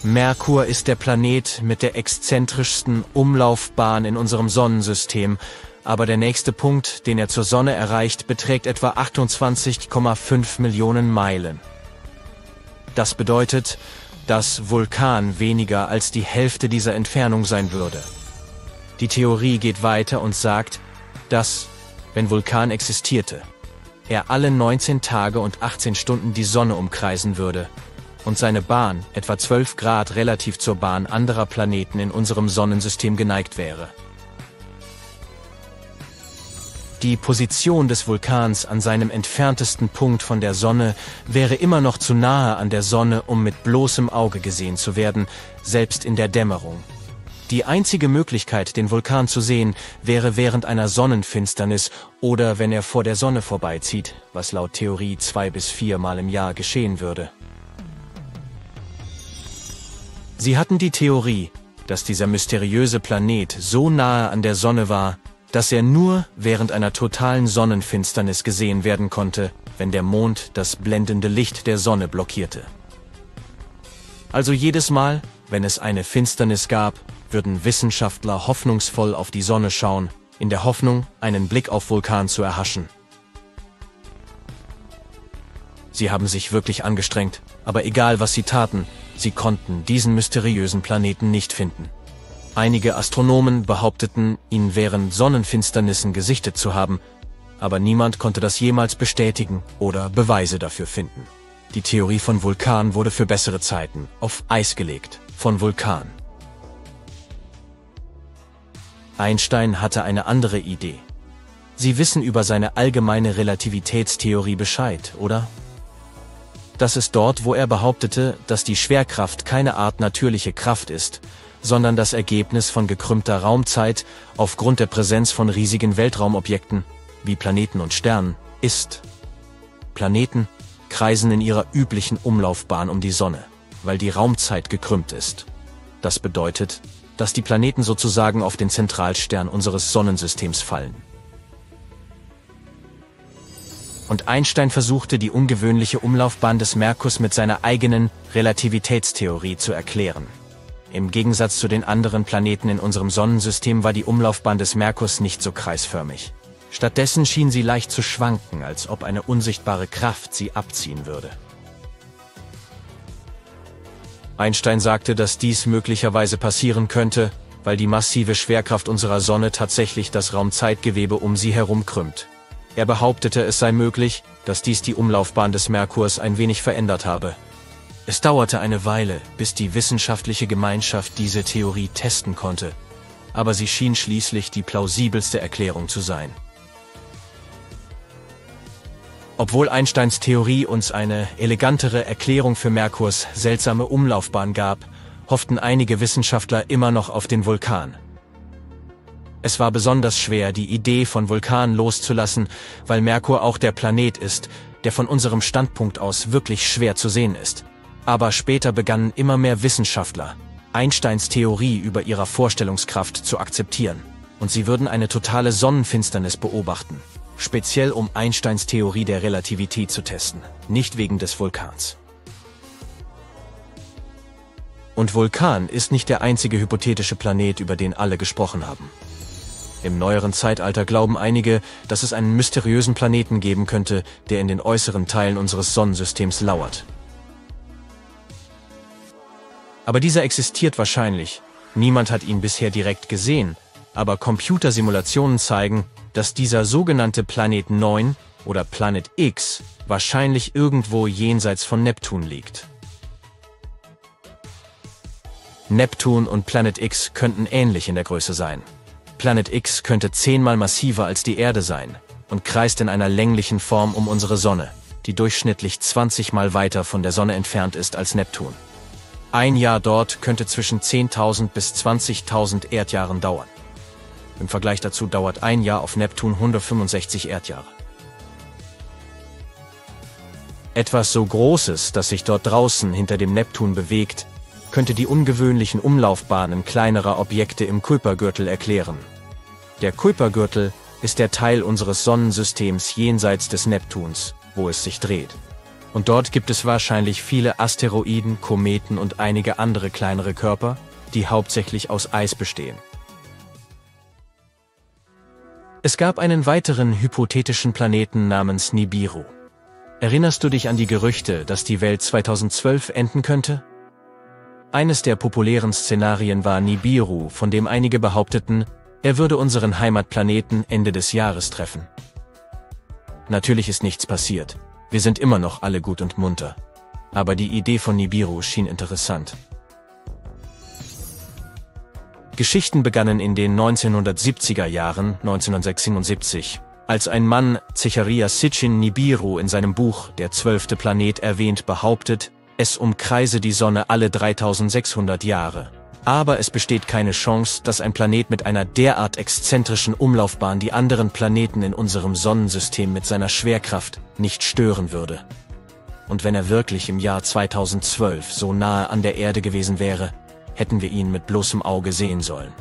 Merkur ist der Planet mit der exzentrischsten Umlaufbahn in unserem Sonnensystem, aber der nächste Punkt, den er zur Sonne erreicht, beträgt etwa 28,5 Millionen Meilen. Das bedeutet, dass Vulkan weniger als die Hälfte dieser Entfernung sein würde. Die Theorie geht weiter und sagt, dass, wenn Vulkan existierte, er alle 19 Tage und 18 Stunden die Sonne umkreisen würde und seine Bahn etwa 12 Grad relativ zur Bahn anderer Planeten in unserem Sonnensystem geneigt wäre. Die Position des Vulkans an seinem entferntesten Punkt von der Sonne wäre immer noch zu nahe an der Sonne, um mit bloßem Auge gesehen zu werden, selbst in der Dämmerung. Die einzige Möglichkeit, den Vulkan zu sehen, wäre während einer Sonnenfinsternis oder wenn er vor der Sonne vorbeizieht, was laut Theorie zwei bis viermal im Jahr geschehen würde. Sie hatten die Theorie, dass dieser mysteriöse Planet so nahe an der Sonne war, dass er nur während einer totalen Sonnenfinsternis gesehen werden konnte, wenn der Mond das blendende Licht der Sonne blockierte. Also jedes Mal, wenn es eine Finsternis gab, würden Wissenschaftler hoffnungsvoll auf die Sonne schauen, in der Hoffnung, einen Blick auf Vulkan zu erhaschen. Sie haben sich wirklich angestrengt, aber egal was sie taten, Sie konnten diesen mysteriösen Planeten nicht finden. Einige Astronomen behaupteten, ihn während Sonnenfinsternissen gesichtet zu haben, aber niemand konnte das jemals bestätigen oder Beweise dafür finden. Die Theorie von Vulkan wurde für bessere Zeiten auf Eis gelegt, von Vulkan. Einstein hatte eine andere Idee. Sie wissen über seine allgemeine Relativitätstheorie Bescheid, oder? Das ist dort, wo er behauptete, dass die Schwerkraft keine Art natürliche Kraft ist, sondern das Ergebnis von gekrümmter Raumzeit aufgrund der Präsenz von riesigen Weltraumobjekten, wie Planeten und Sternen, ist. Planeten kreisen in ihrer üblichen Umlaufbahn um die Sonne, weil die Raumzeit gekrümmt ist. Das bedeutet, dass die Planeten sozusagen auf den Zentralstern unseres Sonnensystems fallen. Und Einstein versuchte die ungewöhnliche Umlaufbahn des Merkurs mit seiner eigenen Relativitätstheorie zu erklären. Im Gegensatz zu den anderen Planeten in unserem Sonnensystem war die Umlaufbahn des Merkurs nicht so kreisförmig. Stattdessen schien sie leicht zu schwanken, als ob eine unsichtbare Kraft sie abziehen würde. Einstein sagte, dass dies möglicherweise passieren könnte, weil die massive Schwerkraft unserer Sonne tatsächlich das Raumzeitgewebe um sie herum krümmt. Er behauptete, es sei möglich, dass dies die Umlaufbahn des Merkurs ein wenig verändert habe. Es dauerte eine Weile, bis die wissenschaftliche Gemeinschaft diese Theorie testen konnte, aber sie schien schließlich die plausibelste Erklärung zu sein. Obwohl Einsteins Theorie uns eine elegantere Erklärung für Merkurs seltsame Umlaufbahn gab, hofften einige Wissenschaftler immer noch auf den Vulkan. Es war besonders schwer, die Idee von Vulkanen loszulassen, weil Merkur auch der Planet ist, der von unserem Standpunkt aus wirklich schwer zu sehen ist. Aber später begannen immer mehr Wissenschaftler, Einsteins Theorie über ihrer Vorstellungskraft zu akzeptieren, und sie würden eine totale Sonnenfinsternis beobachten, speziell um Einsteins Theorie der Relativität zu testen, nicht wegen des Vulkans. Und Vulkan ist nicht der einzige hypothetische Planet, über den alle gesprochen haben. Im neueren Zeitalter glauben einige, dass es einen mysteriösen Planeten geben könnte, der in den äußeren Teilen unseres Sonnensystems lauert. Aber dieser existiert wahrscheinlich. Niemand hat ihn bisher direkt gesehen, aber Computersimulationen zeigen, dass dieser sogenannte Planet 9 oder Planet X wahrscheinlich irgendwo jenseits von Neptun liegt. Neptun und Planet X könnten ähnlich in der Größe sein. Planet X könnte zehnmal massiver als die Erde sein und kreist in einer länglichen Form um unsere Sonne, die durchschnittlich 20 Mal weiter von der Sonne entfernt ist als Neptun. Ein Jahr dort könnte zwischen 10.000 bis 20.000 Erdjahren dauern. Im Vergleich dazu dauert ein Jahr auf Neptun 165 Erdjahre. Etwas so Großes, das sich dort draußen hinter dem Neptun bewegt, könnte die ungewöhnlichen Umlaufbahnen kleinerer Objekte im Kuipergürtel erklären. Der Kuipergürtel ist der Teil unseres Sonnensystems jenseits des Neptuns, wo es sich dreht. Und dort gibt es wahrscheinlich viele Asteroiden, Kometen und einige andere kleinere Körper, die hauptsächlich aus Eis bestehen. Es gab einen weiteren hypothetischen Planeten namens Nibiru. Erinnerst du dich an die Gerüchte, dass die Welt 2012 enden könnte? Eines der populären Szenarien war Nibiru, von dem einige behaupteten, er würde unseren Heimatplaneten Ende des Jahres treffen. Natürlich ist nichts passiert. Wir sind immer noch alle gut und munter. Aber die Idee von Nibiru schien interessant. Geschichten begannen in den 1970er Jahren 1976, als ein Mann Zechariah Sitchin Nibiru in seinem Buch Der zwölfte Planet erwähnt behauptet, es umkreise die Sonne alle 3600 Jahre. Aber es besteht keine Chance, dass ein Planet mit einer derart exzentrischen Umlaufbahn die anderen Planeten in unserem Sonnensystem mit seiner Schwerkraft nicht stören würde. Und wenn er wirklich im Jahr 2012 so nahe an der Erde gewesen wäre, hätten wir ihn mit bloßem Auge sehen sollen.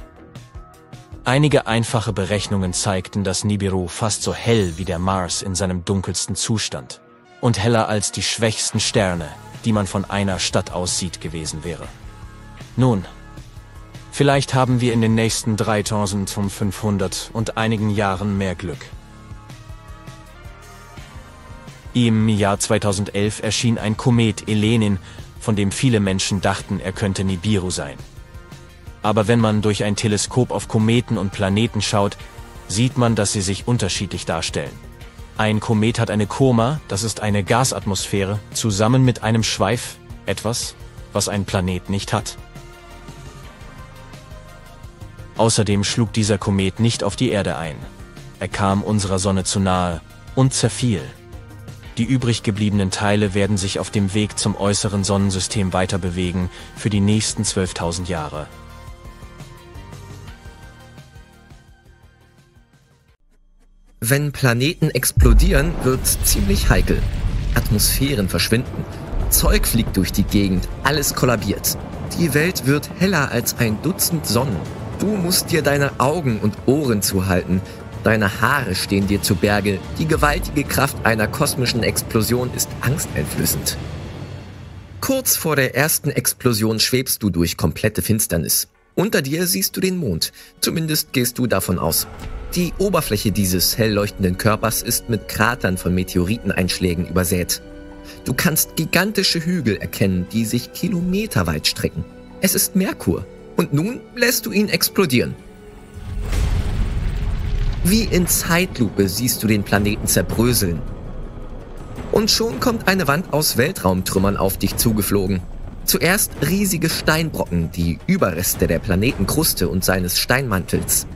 Einige einfache Berechnungen zeigten, dass Nibiru fast so hell wie der Mars in seinem dunkelsten Zustand und heller als die schwächsten Sterne, die man von einer Stadt aus sieht gewesen wäre. Nun, vielleicht haben wir in den nächsten 3500 und einigen Jahren mehr Glück. Im Jahr 2011 erschien ein Komet Elenin, von dem viele Menschen dachten, er könnte Nibiru sein. Aber wenn man durch ein Teleskop auf Kometen und Planeten schaut, sieht man, dass sie sich unterschiedlich darstellen. Ein Komet hat eine Koma, das ist eine Gasatmosphäre, zusammen mit einem Schweif, etwas, was ein Planet nicht hat. Außerdem schlug dieser Komet nicht auf die Erde ein. Er kam unserer Sonne zu nahe und zerfiel. Die übrig gebliebenen Teile werden sich auf dem Weg zum äußeren Sonnensystem weiter bewegen für die nächsten 12.000 Jahre. Wenn Planeten explodieren, wird ziemlich heikel. Atmosphären verschwinden. Zeug fliegt durch die Gegend, alles kollabiert. Die Welt wird heller als ein Dutzend Sonnen. Du musst dir deine Augen und Ohren zuhalten. Deine Haare stehen dir zu Berge. Die gewaltige Kraft einer kosmischen Explosion ist angsteinflößend. Kurz vor der ersten Explosion schwebst du durch komplette Finsternis. Unter dir siehst du den Mond. Zumindest gehst du davon aus. Die Oberfläche dieses hell leuchtenden Körpers ist mit Kratern von Meteoriteneinschlägen übersät. Du kannst gigantische Hügel erkennen, die sich kilometerweit strecken. Es ist Merkur. Und nun lässt du ihn explodieren. Wie in Zeitlupe siehst du den Planeten zerbröseln. Und schon kommt eine Wand aus Weltraumtrümmern auf dich zugeflogen. Zuerst riesige Steinbrocken, die Überreste der Planetenkruste und seines Steinmantels.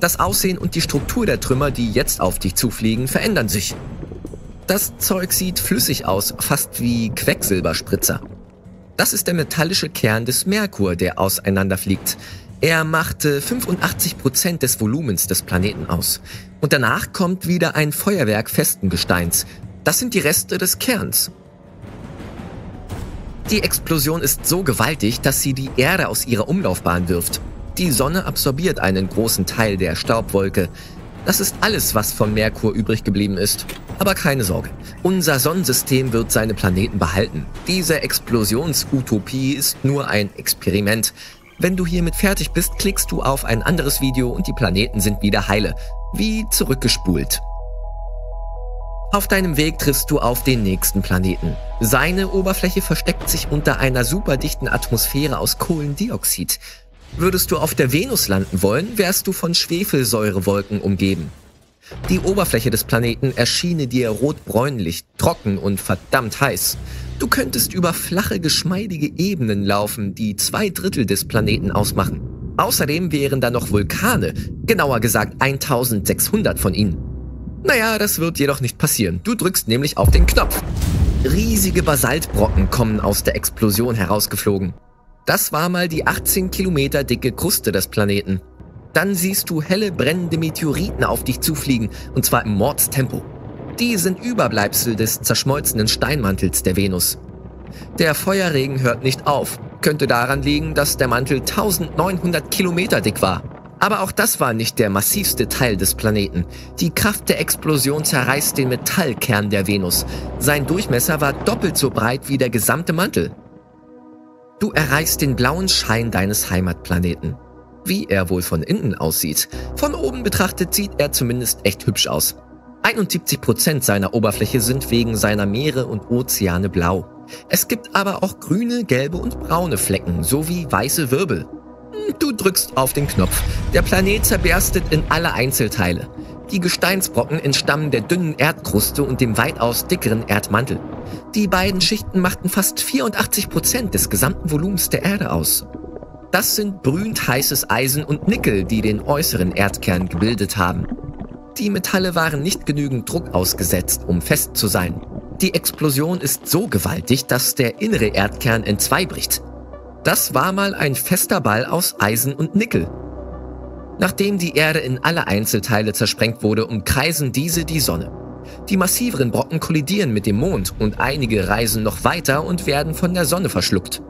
Das Aussehen und die Struktur der Trümmer, die jetzt auf dich zufliegen, verändern sich. Das Zeug sieht flüssig aus, fast wie Quecksilberspritzer. Das ist der metallische Kern des Merkur, der auseinanderfliegt. Er machte 85 Prozent des Volumens des Planeten aus. Und danach kommt wieder ein Feuerwerk festen Gesteins. Das sind die Reste des Kerns. Die Explosion ist so gewaltig, dass sie die Erde aus ihrer Umlaufbahn wirft. Die Sonne absorbiert einen großen Teil der Staubwolke. Das ist alles, was von Merkur übrig geblieben ist. Aber keine Sorge, unser Sonnensystem wird seine Planeten behalten. Diese Explosionsutopie ist nur ein Experiment. Wenn du hiermit fertig bist, klickst du auf ein anderes Video und die Planeten sind wieder heile, wie zurückgespult. Auf deinem Weg triffst du auf den nächsten Planeten. Seine Oberfläche versteckt sich unter einer superdichten Atmosphäre aus Kohlendioxid. Würdest du auf der Venus landen wollen, wärst du von Schwefelsäurewolken umgeben. Die Oberfläche des Planeten erschiene dir rotbräunlich, trocken und verdammt heiß. Du könntest über flache, geschmeidige Ebenen laufen, die zwei Drittel des Planeten ausmachen. Außerdem wären da noch Vulkane, genauer gesagt 1600 von ihnen. Naja, das wird jedoch nicht passieren. Du drückst nämlich auf den Knopf. Riesige Basaltbrocken kommen aus der Explosion herausgeflogen. Das war mal die 18 Kilometer dicke Kruste des Planeten. Dann siehst du helle brennende Meteoriten auf dich zufliegen, und zwar im Mordstempo. Die sind Überbleibsel des zerschmolzenen Steinmantels der Venus. Der Feuerregen hört nicht auf, könnte daran liegen, dass der Mantel 1900 Kilometer dick war. Aber auch das war nicht der massivste Teil des Planeten. Die Kraft der Explosion zerreißt den Metallkern der Venus. Sein Durchmesser war doppelt so breit wie der gesamte Mantel. Du erreichst den blauen Schein deines Heimatplaneten. Wie er wohl von innen aussieht. Von oben betrachtet sieht er zumindest echt hübsch aus. 71 Prozent seiner Oberfläche sind wegen seiner Meere und Ozeane blau. Es gibt aber auch grüne, gelbe und braune Flecken sowie weiße Wirbel. Hm, du drückst auf den Knopf. Der Planet zerberstet in alle Einzelteile. Die Gesteinsbrocken entstammen der dünnen Erdkruste und dem weitaus dickeren Erdmantel. Die beiden Schichten machten fast 84 Prozent des gesamten Volumens der Erde aus. Das sind brühend heißes Eisen und Nickel, die den äußeren Erdkern gebildet haben. Die Metalle waren nicht genügend Druck ausgesetzt, um fest zu sein. Die Explosion ist so gewaltig, dass der innere Erdkern entzweibricht. Das war mal ein fester Ball aus Eisen und Nickel. Nachdem die Erde in alle Einzelteile zersprengt wurde, umkreisen diese die Sonne. Die massiveren Brocken kollidieren mit dem Mond und einige reisen noch weiter und werden von der Sonne verschluckt.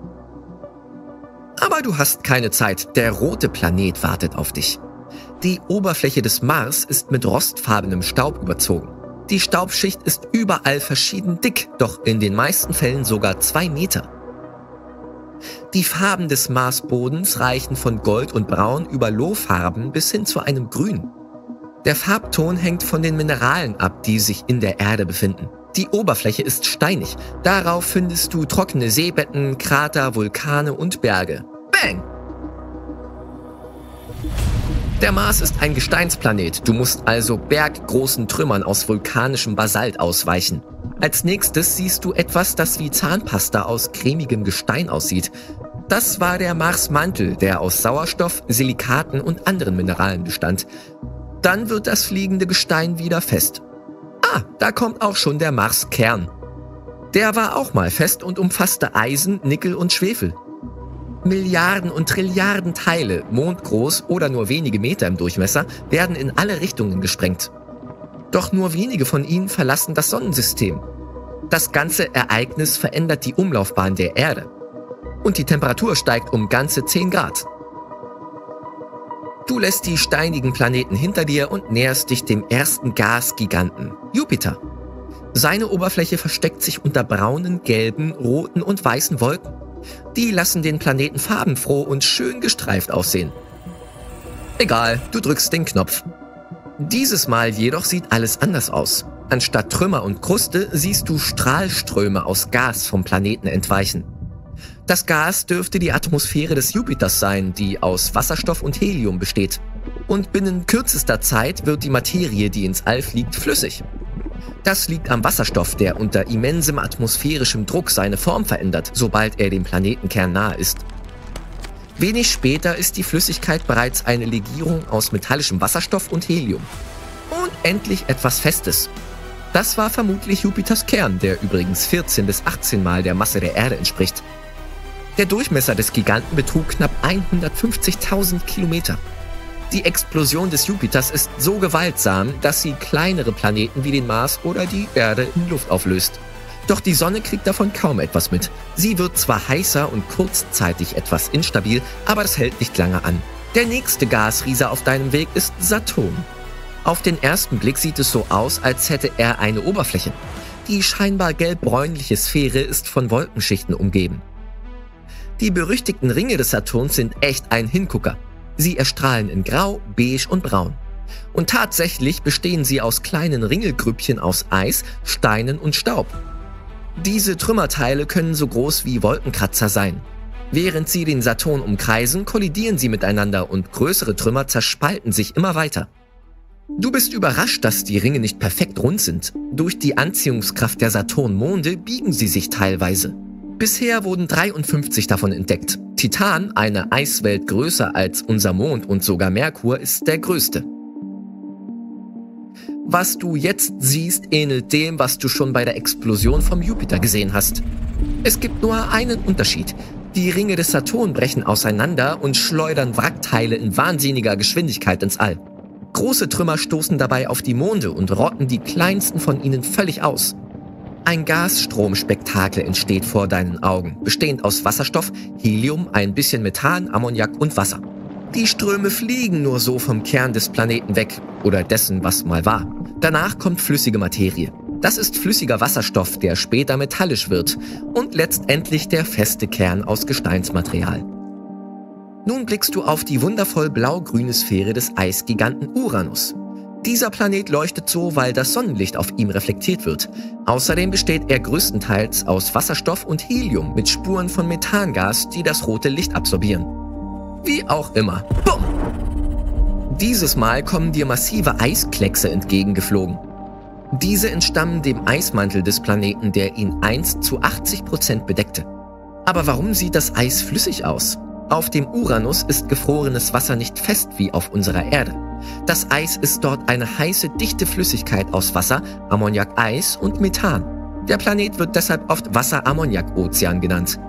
Aber du hast keine Zeit, der rote Planet wartet auf dich. Die Oberfläche des Mars ist mit rostfarbenem Staub überzogen. Die Staubschicht ist überall verschieden dick, doch in den meisten Fällen sogar zwei Meter. Die Farben des Marsbodens reichen von Gold und Braun über Lohfarben bis hin zu einem Grün. Der Farbton hängt von den Mineralen ab, die sich in der Erde befinden. Die Oberfläche ist steinig. Darauf findest du trockene Seebetten, Krater, Vulkane und Berge. Bang! Der Mars ist ein Gesteinsplanet. Du musst also berggroßen Trümmern aus vulkanischem Basalt ausweichen. Als nächstes siehst du etwas, das wie Zahnpasta aus cremigem Gestein aussieht. Das war der Marsmantel, der aus Sauerstoff, Silikaten und anderen Mineralen bestand. Dann wird das fliegende Gestein wieder fest. Ah, da kommt auch schon der Marskern. Der war auch mal fest und umfasste Eisen, Nickel und Schwefel. Milliarden und Trilliarden Teile, mondgroß oder nur wenige Meter im Durchmesser, werden in alle Richtungen gesprengt. Doch nur wenige von ihnen verlassen das Sonnensystem. Das ganze Ereignis verändert die Umlaufbahn der Erde. Und die Temperatur steigt um ganze 10 Grad. Du lässt die steinigen Planeten hinter dir und näherst dich dem ersten Gasgiganten, Jupiter. Seine Oberfläche versteckt sich unter braunen, gelben, roten und weißen Wolken. Die lassen den Planeten farbenfroh und schön gestreift aussehen. Egal, du drückst den Knopf. Dieses Mal jedoch sieht alles anders aus. Anstatt Trümmer und Kruste siehst du Strahlströme aus Gas vom Planeten entweichen. Das Gas dürfte die Atmosphäre des Jupiters sein, die aus Wasserstoff und Helium besteht. Und binnen kürzester Zeit wird die Materie, die ins All fliegt, flüssig. Das liegt am Wasserstoff, der unter immensem atmosphärischem Druck seine Form verändert, sobald er dem Planetenkern nahe ist. Wenig später ist die Flüssigkeit bereits eine Legierung aus metallischem Wasserstoff und Helium. Und endlich etwas Festes. Das war vermutlich Jupiters Kern, der übrigens 14 bis 18 Mal der Masse der Erde entspricht. Der Durchmesser des Giganten betrug knapp 150.000 Kilometer. Die Explosion des Jupiters ist so gewaltsam, dass sie kleinere Planeten wie den Mars oder die Erde in Luft auflöst. Doch die Sonne kriegt davon kaum etwas mit. Sie wird zwar heißer und kurzzeitig etwas instabil, aber das hält nicht lange an. Der nächste Gasriese auf deinem Weg ist Saturn. Auf den ersten Blick sieht es so aus, als hätte er eine Oberfläche. Die scheinbar gelb-bräunliche Sphäre ist von Wolkenschichten umgeben. Die berüchtigten Ringe des Saturns sind echt ein Hingucker. Sie erstrahlen in Grau, Beige und Braun. Und tatsächlich bestehen sie aus kleinen Ringelgrüppchen aus Eis, Steinen und Staub. Diese Trümmerteile können so groß wie Wolkenkratzer sein. Während sie den Saturn umkreisen, kollidieren sie miteinander und größere Trümmer zerspalten sich immer weiter. Du bist überrascht, dass die Ringe nicht perfekt rund sind. Durch die Anziehungskraft der Saturnmonde biegen sie sich teilweise. Bisher wurden 53 davon entdeckt. Titan, eine Eiswelt größer als unser Mond und sogar Merkur, ist der größte. Was du jetzt siehst, ähnelt dem, was du schon bei der Explosion vom Jupiter gesehen hast. Es gibt nur einen Unterschied. Die Ringe des Saturn brechen auseinander und schleudern Wrackteile in wahnsinniger Geschwindigkeit ins All. Große Trümmer stoßen dabei auf die Monde und rotten die kleinsten von ihnen völlig aus. Ein Gasstromspektakel entsteht vor deinen Augen, bestehend aus Wasserstoff, Helium, ein bisschen Methan, Ammoniak und Wasser. Die Ströme fliegen nur so vom Kern des Planeten weg oder dessen, was mal war. Danach kommt flüssige Materie. Das ist flüssiger Wasserstoff, der später metallisch wird und letztendlich der feste Kern aus Gesteinsmaterial. Nun blickst du auf die wundervoll blau-grüne Sphäre des Eisgiganten Uranus. Dieser Planet leuchtet so, weil das Sonnenlicht auf ihm reflektiert wird. Außerdem besteht er größtenteils aus Wasserstoff und Helium mit Spuren von Methangas, die das rote Licht absorbieren. Wie auch immer. Bumm! Dieses Mal kommen dir massive Eiskleckse entgegengeflogen. Diese entstammen dem Eismantel des Planeten, der ihn einst zu 80 Prozent bedeckte. Aber warum sieht das Eis flüssig aus? Auf dem Uranus ist gefrorenes Wasser nicht fest wie auf unserer Erde. Das Eis ist dort eine heiße, dichte Flüssigkeit aus Wasser, Ammoniak, Eis und Methan. Der Planet wird deshalb oft Wasser-Ammoniak-Ozean genannt.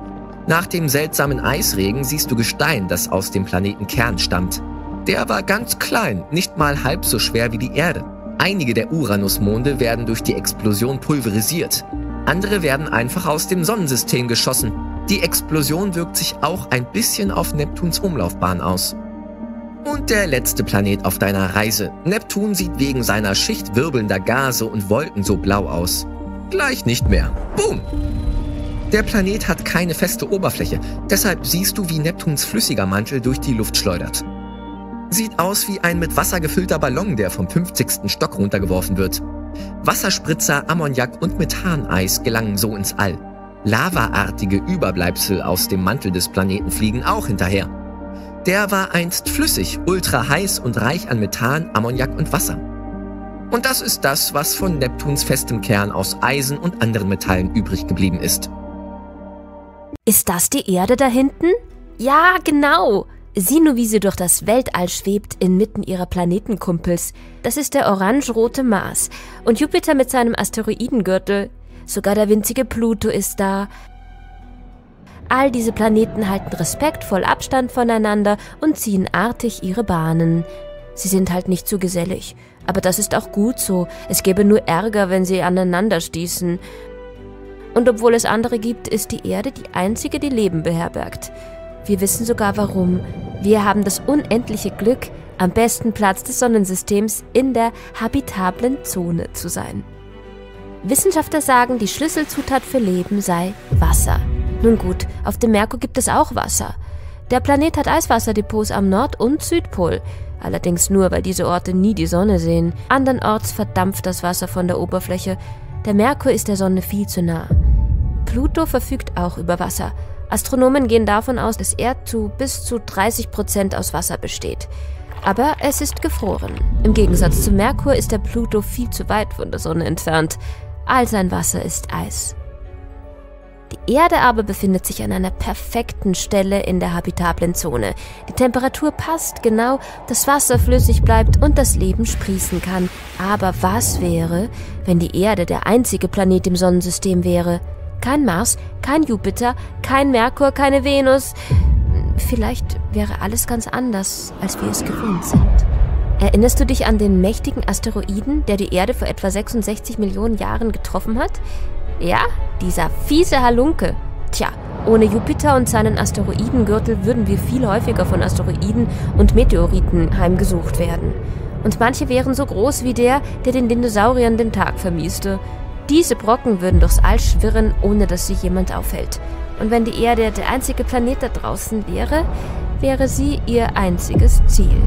Nach dem seltsamen Eisregen siehst du Gestein, das aus dem Planetenkern stammt. Der war ganz klein, nicht mal halb so schwer wie die Erde. Einige der Uranusmonde werden durch die Explosion pulverisiert. Andere werden einfach aus dem Sonnensystem geschossen. Die Explosion wirkt sich auch ein bisschen auf Neptuns Umlaufbahn aus. Und der letzte Planet auf deiner Reise. Neptun sieht wegen seiner Schicht wirbelnder Gase und Wolken so blau aus. Gleich nicht mehr. Boom! Der Planet hat keine feste Oberfläche, deshalb siehst du, wie Neptuns flüssiger Mantel durch die Luft schleudert. Sieht aus wie ein mit Wasser gefüllter Ballon, der vom 50. Stock runtergeworfen wird. Wasserspritzer, Ammoniak und Methaneis gelangen so ins All. Lavaartige Überbleibsel aus dem Mantel des Planeten fliegen auch hinterher. Der war einst flüssig, ultra heiß und reich an Methan, Ammoniak und Wasser. Und das ist das, was von Neptuns festem Kern aus Eisen und anderen Metallen übrig geblieben ist. Ist das die Erde da hinten? Ja, genau. Sieh nur, wie sie durch das Weltall schwebt inmitten ihrer Planetenkumpels. Das ist der orange-rote Mars. Und Jupiter mit seinem Asteroidengürtel. Sogar der winzige Pluto ist da. All diese Planeten halten respektvoll Abstand voneinander und ziehen artig ihre Bahnen. Sie sind halt nicht zu gesellig. Aber das ist auch gut so. Es gäbe nur Ärger, wenn sie aneinander stießen. Und obwohl es andere gibt, ist die Erde die einzige, die Leben beherbergt. Wir wissen sogar warum. Wir haben das unendliche Glück, am besten Platz des Sonnensystems in der habitablen Zone zu sein. Wissenschaftler sagen, die Schlüsselzutat für Leben sei Wasser. Nun gut, auf dem Merkur gibt es auch Wasser. Der Planet hat Eiswasserdepots am Nord- und Südpol. Allerdings nur, weil diese Orte nie die Sonne sehen. Andernorts verdampft das Wasser von der Oberfläche. Der Merkur ist der Sonne viel zu nah. Pluto verfügt auch über Wasser. Astronomen gehen davon aus, dass er zu bis zu 30 Prozent aus Wasser besteht. Aber es ist gefroren. Im Gegensatz zu Merkur ist der Pluto viel zu weit von der Sonne entfernt. All sein Wasser ist Eis. Die Erde aber befindet sich an einer perfekten Stelle in der habitablen Zone. Die Temperatur passt genau, das Wasser flüssig bleibt und das Leben sprießen kann. Aber was wäre, wenn die Erde der einzige Planet im Sonnensystem wäre? Kein Mars, kein Jupiter, kein Merkur, keine Venus. Vielleicht wäre alles ganz anders, als wir es gewohnt sind. Erinnerst du dich an den mächtigen Asteroiden, der die Erde vor etwa 66 Millionen Jahren getroffen hat? Ja, dieser fiese Halunke. Tja, ohne Jupiter und seinen Asteroidengürtel würden wir viel häufiger von Asteroiden und Meteoriten heimgesucht werden. Und manche wären so groß wie der, der den Dinosauriern den Tag vermieste. Diese Brocken würden durchs All schwirren, ohne dass sie jemand aufhält. Und wenn die Erde der einzige Planet da draußen wäre, wäre sie ihr einziges Ziel.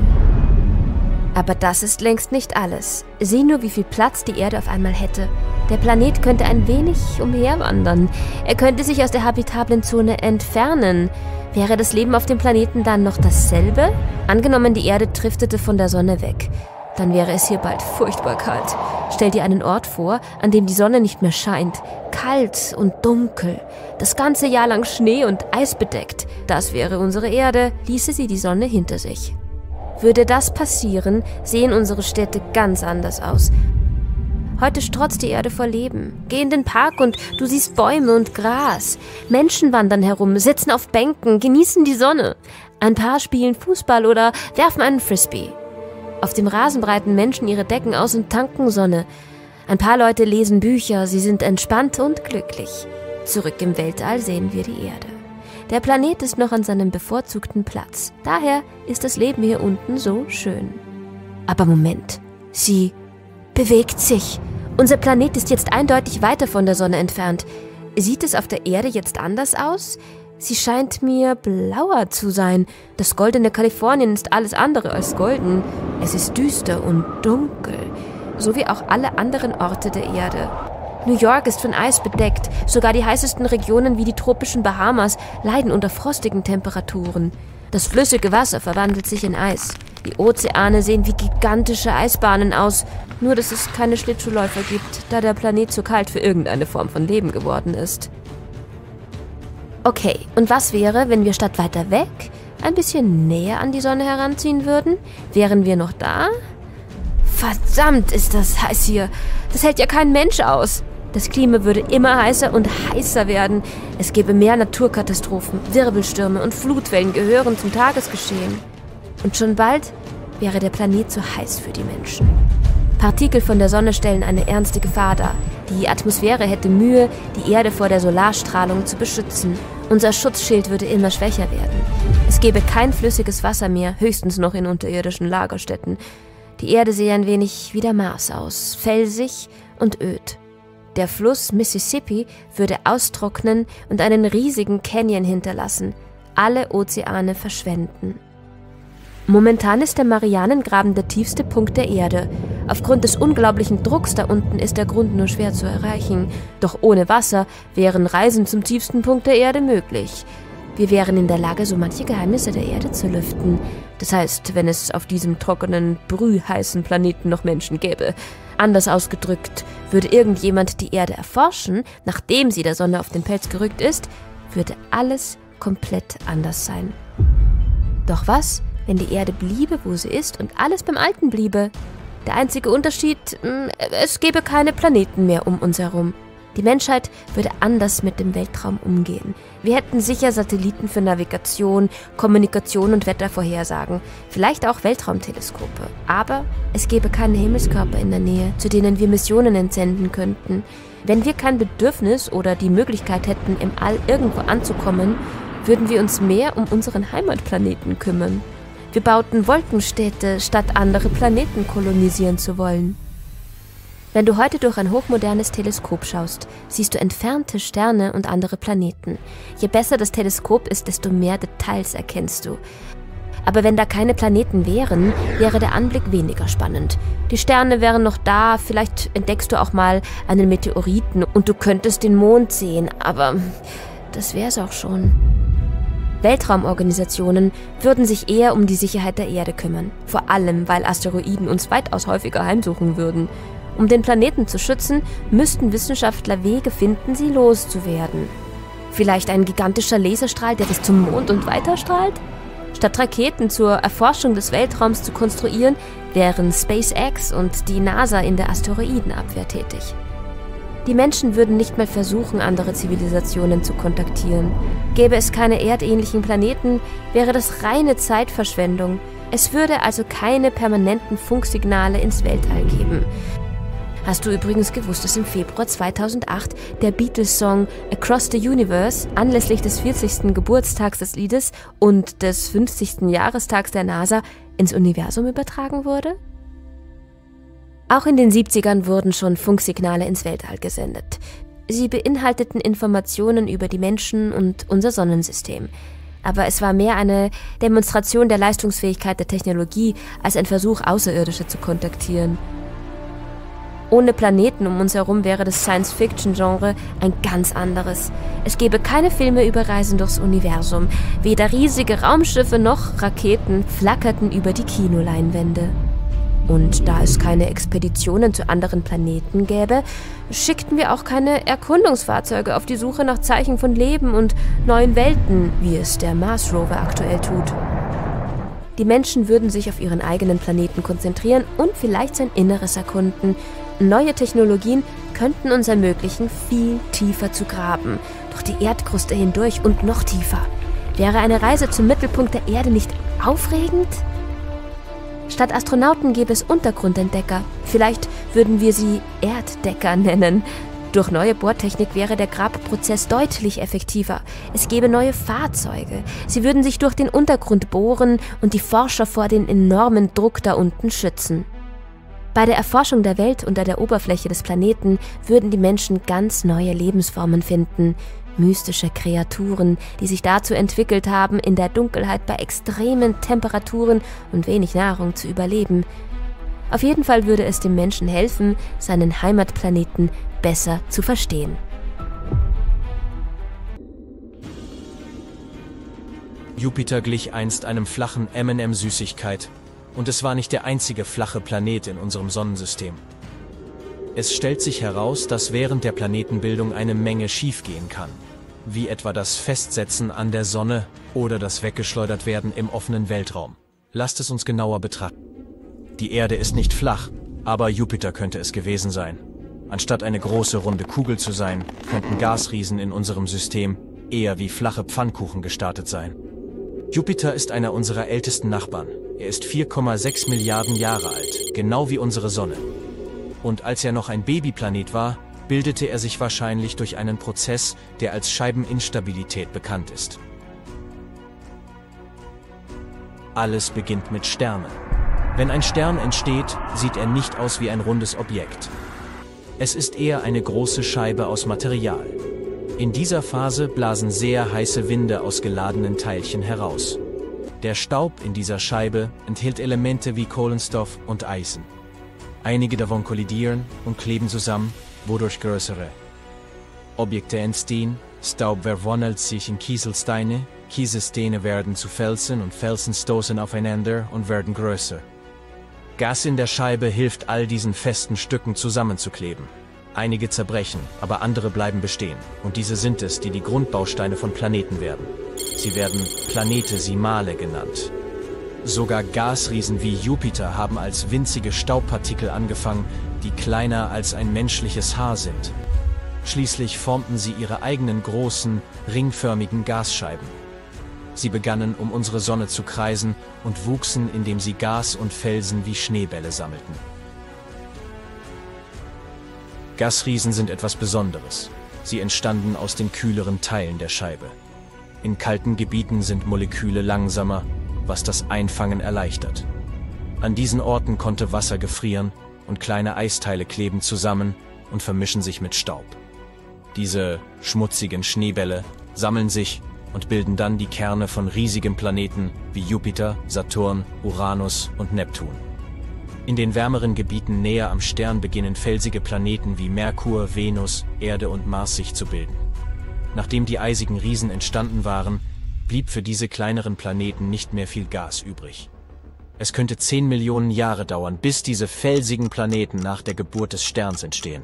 Aber das ist längst nicht alles. Sieh nur, wie viel Platz die Erde auf einmal hätte. Der Planet könnte ein wenig umherwandern. Er könnte sich aus der habitablen Zone entfernen. Wäre das Leben auf dem Planeten dann noch dasselbe? Angenommen, die Erde driftete von der Sonne weg. Dann wäre es hier bald furchtbar kalt. Stell dir einen Ort vor, an dem die Sonne nicht mehr scheint. Kalt und dunkel. Das ganze Jahr lang Schnee und Eis bedeckt. Das wäre unsere Erde, ließe sie die Sonne hinter sich. Würde das passieren, sehen unsere Städte ganz anders aus. Heute strotzt die Erde vor Leben. Geh in den Park und du siehst Bäume und Gras. Menschen wandern herum, sitzen auf Bänken, genießen die Sonne. Ein paar spielen Fußball oder werfen einen Frisbee. Auf dem Rasen breiten Menschen ihre Decken aus und tanken Sonne. Ein paar Leute lesen Bücher, sie sind entspannt und glücklich. Zurück im Weltall sehen wir die Erde. Der Planet ist noch an seinem bevorzugten Platz. Daher ist das Leben hier unten so schön. Aber Moment, sie bewegt sich. Unser Planet ist jetzt eindeutig weiter von der Sonne entfernt. Sieht es auf der Erde jetzt anders aus? Sie scheint mir blauer zu sein. Das goldene Kalifornien ist alles andere als golden. Es ist düster und dunkel, so wie auch alle anderen Orte der Erde. New York ist von Eis bedeckt. Sogar die heißesten Regionen wie die tropischen Bahamas leiden unter frostigen Temperaturen. Das flüssige Wasser verwandelt sich in Eis. Die Ozeane sehen wie gigantische Eisbahnen aus, nur dass es keine Schlittschuhläufer gibt, da der Planet zu kalt für irgendeine Form von Leben geworden ist. Okay, und was wäre, wenn wir statt weiter weg ein bisschen näher an die Sonne heranziehen würden? Wären wir noch da? Verdammt, ist das heiß hier. Das hält ja kein Mensch aus. Das Klima würde immer heißer und heißer werden. Es gäbe mehr Naturkatastrophen, Wirbelstürme und Flutwellen gehören zum Tagesgeschehen. Und schon bald wäre der Planet zu heiß für die Menschen. Partikel von der Sonne stellen eine ernste Gefahr dar. Die Atmosphäre hätte Mühe, die Erde vor der Solarstrahlung zu beschützen. Unser Schutzschild würde immer schwächer werden. Es gäbe kein flüssiges Wasser mehr, höchstens noch in unterirdischen Lagerstätten. Die Erde sehe ein wenig wie der Mars aus, felsig und öd. Der Fluss Mississippi würde austrocknen und einen riesigen Canyon hinterlassen, alle Ozeane verschwenden. Momentan ist der Marianengraben der tiefste Punkt der Erde. Aufgrund des unglaublichen Drucks da unten ist der Grund nur schwer zu erreichen. Doch ohne Wasser wären Reisen zum tiefsten Punkt der Erde möglich. Wir wären in der Lage, so manche Geheimnisse der Erde zu lüften. Das heißt, wenn es auf diesem trockenen, brühheißen Planeten noch Menschen gäbe. Anders ausgedrückt, würde irgendjemand die Erde erforschen, nachdem sie der Sonne auf den Pelz gerückt ist, würde alles komplett anders sein. Doch was, wenn die Erde bliebe, wo sie ist und alles beim Alten bliebe? Der einzige Unterschied, hm, es gäbe keine Planeten mehr um uns herum. Die Menschheit würde anders mit dem Weltraum umgehen. Wir hätten sicher Satelliten für Navigation, Kommunikation und Wettervorhersagen, vielleicht auch Weltraumteleskope. Aber es gäbe keine Himmelskörper in der Nähe, zu denen wir Missionen entsenden könnten. Wenn wir kein Bedürfnis oder die Möglichkeit hätten, im All irgendwo anzukommen, würden wir uns mehr um unseren Heimatplaneten kümmern. Wir bauten Wolkenstädte, statt andere Planeten kolonisieren zu wollen. Wenn du heute durch ein hochmodernes Teleskop schaust, siehst du entfernte Sterne und andere Planeten. Je besser das Teleskop ist, desto mehr Details erkennst du. Aber wenn da keine Planeten wären, wäre der Anblick weniger spannend. Die Sterne wären noch da, vielleicht entdeckst du auch mal einen Meteoriten und du könntest den Mond sehen, aber das wär's auch schon. Weltraumorganisationen würden sich eher um die Sicherheit der Erde kümmern, vor allem weil Asteroiden uns weitaus häufiger heimsuchen würden. Um den Planeten zu schützen, müssten Wissenschaftler Wege finden, sie loszuwerden. Vielleicht ein gigantischer Laserstrahl, der bis zum Mond und weiterstrahlt? Statt Raketen zur Erforschung des Weltraums zu konstruieren, wären SpaceX und die NASA in der Asteroidenabwehr tätig. Die Menschen würden nicht mehr versuchen, andere Zivilisationen zu kontaktieren. Gäbe es keine erdähnlichen Planeten, wäre das reine Zeitverschwendung. Es würde also keine permanenten Funksignale ins Weltall geben. Hast du übrigens gewusst, dass im Februar 2008 der Beatles-Song Across the Universe anlässlich des 40. Geburtstags des Liedes und des 50. Jahrestags der NASA ins Universum übertragen wurde? Auch in den 70ern wurden schon Funksignale ins Weltall gesendet. Sie beinhalteten Informationen über die Menschen und unser Sonnensystem. Aber es war mehr eine Demonstration der Leistungsfähigkeit der Technologie als ein Versuch, Außerirdische zu kontaktieren. Ohne Planeten um uns herum wäre das Science-Fiction-Genre ein ganz anderes. Es gäbe keine Filme über Reisen durchs Universum. Weder riesige Raumschiffe noch Raketen flackerten über die Kinoleinwände. Und da es keine Expeditionen zu anderen Planeten gäbe, schickten wir auch keine Erkundungsfahrzeuge auf die Suche nach Zeichen von Leben und neuen Welten, wie es der Mars Rover aktuell tut. Die Menschen würden sich auf ihren eigenen Planeten konzentrieren und vielleicht sein Inneres erkunden. Neue Technologien könnten uns ermöglichen, viel tiefer zu graben, durch die Erdkruste hindurch und noch tiefer. Wäre eine Reise zum Mittelpunkt der Erde nicht aufregend? Statt Astronauten gäbe es Untergrundentdecker. Vielleicht würden wir sie Erddecker nennen. Durch neue Bohrtechnik wäre der Grabprozess deutlich effektiver. Es gäbe neue Fahrzeuge. Sie würden sich durch den Untergrund bohren und die Forscher vor den enormen Druck da unten schützen. Bei der Erforschung der Welt unter der Oberfläche des Planeten würden die Menschen ganz neue Lebensformen finden, mystische Kreaturen, die sich dazu entwickelt haben, in der Dunkelheit bei extremen Temperaturen und wenig Nahrung zu überleben. Auf jeden Fall würde es dem Menschen helfen, seinen Heimatplaneten besser zu verstehen. Jupiter glich einst einem flachen M&M-Süßigkeit, und es war nicht der einzige flache Planet in unserem Sonnensystem. Es stellt sich heraus, dass während der Planetenbildung eine Menge schiefgehen kann wie etwa das Festsetzen an der Sonne oder das Weggeschleudert werden im offenen Weltraum. Lasst es uns genauer betrachten. Die Erde ist nicht flach, aber Jupiter könnte es gewesen sein. Anstatt eine große runde Kugel zu sein, könnten Gasriesen in unserem System eher wie flache Pfannkuchen gestartet sein. Jupiter ist einer unserer ältesten Nachbarn. Er ist 4,6 Milliarden Jahre alt, genau wie unsere Sonne. Und als er noch ein Babyplanet war, bildete er sich wahrscheinlich durch einen Prozess, der als Scheibeninstabilität bekannt ist. Alles beginnt mit Sternen. Wenn ein Stern entsteht, sieht er nicht aus wie ein rundes Objekt. Es ist eher eine große Scheibe aus Material. In dieser Phase blasen sehr heiße Winde aus geladenen Teilchen heraus. Der Staub in dieser Scheibe enthält Elemente wie Kohlenstoff und Eisen. Einige davon kollidieren und kleben zusammen, wodurch größere Objekte entstehen, Staub verwandelt sich in Kieselsteine, Kieselsteine werden zu Felsen und Felsen stoßen aufeinander und werden größer. Gas in der Scheibe hilft all diesen festen Stücken zusammenzukleben. Einige zerbrechen, aber andere bleiben bestehen. Und diese sind es, die die Grundbausteine von Planeten werden. Sie werden Planetesimale genannt. Sogar Gasriesen wie Jupiter haben als winzige Staubpartikel angefangen, die kleiner als ein menschliches Haar sind. Schließlich formten sie ihre eigenen großen, ringförmigen Gasscheiben. Sie begannen, um unsere Sonne zu kreisen und wuchsen, indem sie Gas und Felsen wie Schneebälle sammelten. Gasriesen sind etwas Besonderes. Sie entstanden aus den kühleren Teilen der Scheibe. In kalten Gebieten sind Moleküle langsamer, was das Einfangen erleichtert. An diesen Orten konnte Wasser gefrieren und kleine Eisteile kleben zusammen und vermischen sich mit Staub. Diese schmutzigen Schneebälle sammeln sich und bilden dann die Kerne von riesigen Planeten wie Jupiter, Saturn, Uranus und Neptun. In den wärmeren Gebieten näher am Stern beginnen felsige Planeten wie Merkur, Venus, Erde und Mars sich zu bilden. Nachdem die eisigen Riesen entstanden waren, blieb für diese kleineren Planeten nicht mehr viel Gas übrig. Es könnte 10 Millionen Jahre dauern, bis diese felsigen Planeten nach der Geburt des Sterns entstehen.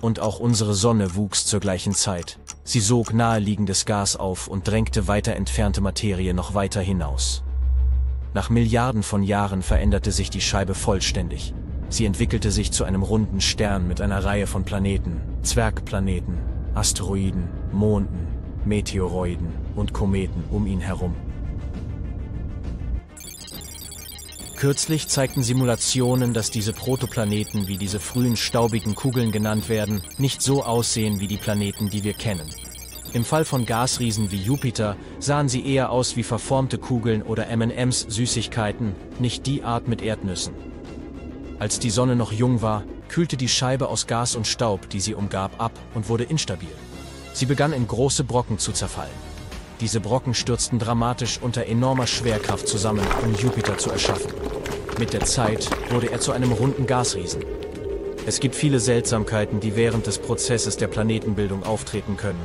Und auch unsere Sonne wuchs zur gleichen Zeit. Sie sog naheliegendes Gas auf und drängte weiter entfernte Materie noch weiter hinaus. Nach Milliarden von Jahren veränderte sich die Scheibe vollständig. Sie entwickelte sich zu einem runden Stern mit einer Reihe von Planeten, Zwergplaneten, Asteroiden, Monden, Meteoroiden und Kometen um ihn herum. Kürzlich zeigten Simulationen, dass diese Protoplaneten, wie diese frühen staubigen Kugeln genannt werden, nicht so aussehen wie die Planeten, die wir kennen. Im Fall von Gasriesen wie Jupiter sahen sie eher aus wie verformte Kugeln oder M&Ms Süßigkeiten, nicht die Art mit Erdnüssen. Als die Sonne noch jung war, kühlte die Scheibe aus Gas und Staub, die sie umgab, ab und wurde instabil. Sie begann in große Brocken zu zerfallen. Diese Brocken stürzten dramatisch unter enormer Schwerkraft zusammen, um Jupiter zu erschaffen. Mit der Zeit wurde er zu einem runden Gasriesen. Es gibt viele Seltsamkeiten, die während des Prozesses der Planetenbildung auftreten können.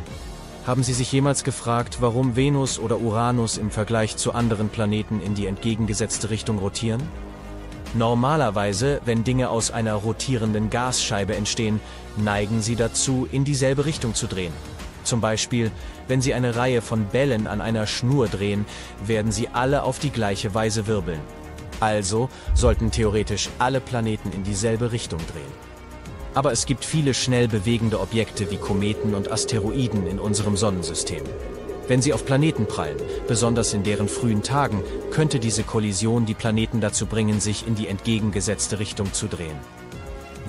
Haben Sie sich jemals gefragt, warum Venus oder Uranus im Vergleich zu anderen Planeten in die entgegengesetzte Richtung rotieren? Normalerweise, wenn Dinge aus einer rotierenden Gasscheibe entstehen, neigen sie dazu, in dieselbe Richtung zu drehen. Zum Beispiel, wenn Sie eine Reihe von Bällen an einer Schnur drehen, werden sie alle auf die gleiche Weise wirbeln. Also sollten theoretisch alle Planeten in dieselbe Richtung drehen. Aber es gibt viele schnell bewegende Objekte wie Kometen und Asteroiden in unserem Sonnensystem. Wenn sie auf Planeten prallen, besonders in deren frühen Tagen, könnte diese Kollision die Planeten dazu bringen, sich in die entgegengesetzte Richtung zu drehen.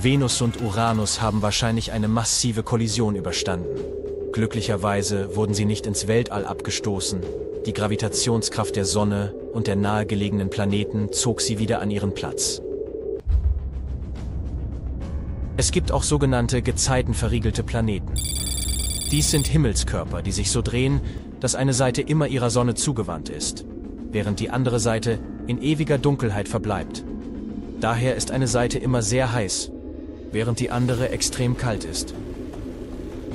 Venus und Uranus haben wahrscheinlich eine massive Kollision überstanden. Glücklicherweise wurden sie nicht ins Weltall abgestoßen. Die Gravitationskraft der Sonne und der nahegelegenen Planeten zog sie wieder an ihren Platz. Es gibt auch sogenannte gezeitenverriegelte Planeten. Dies sind Himmelskörper, die sich so drehen, dass eine Seite immer ihrer Sonne zugewandt ist, während die andere Seite in ewiger Dunkelheit verbleibt. Daher ist eine Seite immer sehr heiß, während die andere extrem kalt ist.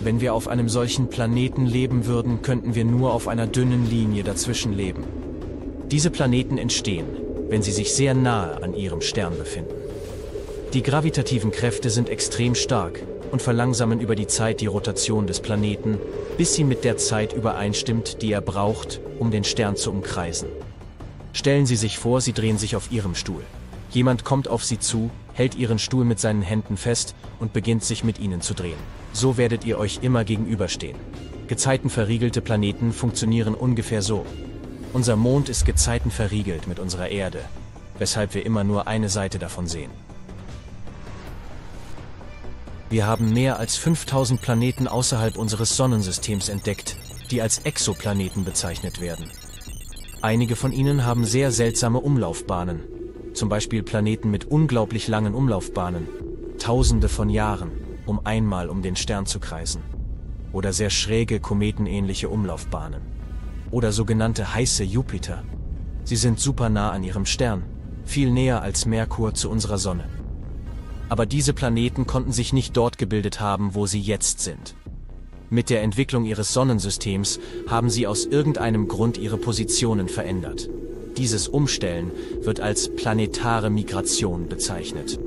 Wenn wir auf einem solchen Planeten leben würden, könnten wir nur auf einer dünnen Linie dazwischen leben. Diese Planeten entstehen, wenn sie sich sehr nahe an ihrem Stern befinden. Die gravitativen Kräfte sind extrem stark und verlangsamen über die Zeit die Rotation des Planeten, bis sie mit der Zeit übereinstimmt, die er braucht, um den Stern zu umkreisen. Stellen Sie sich vor, Sie drehen sich auf Ihrem Stuhl. Jemand kommt auf Sie zu, hält Ihren Stuhl mit seinen Händen fest und beginnt sich mit Ihnen zu drehen. So werdet ihr euch immer gegenüberstehen. Gezeitenverriegelte Planeten funktionieren ungefähr so. Unser Mond ist gezeitenverriegelt mit unserer Erde, weshalb wir immer nur eine Seite davon sehen. Wir haben mehr als 5000 Planeten außerhalb unseres Sonnensystems entdeckt, die als Exoplaneten bezeichnet werden. Einige von ihnen haben sehr seltsame Umlaufbahnen, zum Beispiel Planeten mit unglaublich langen Umlaufbahnen, tausende von Jahren um einmal um den Stern zu kreisen. Oder sehr schräge kometenähnliche Umlaufbahnen. Oder sogenannte heiße Jupiter. Sie sind super nah an ihrem Stern, viel näher als Merkur zu unserer Sonne. Aber diese Planeten konnten sich nicht dort gebildet haben, wo sie jetzt sind. Mit der Entwicklung ihres Sonnensystems haben sie aus irgendeinem Grund ihre Positionen verändert. Dieses Umstellen wird als planetare Migration bezeichnet.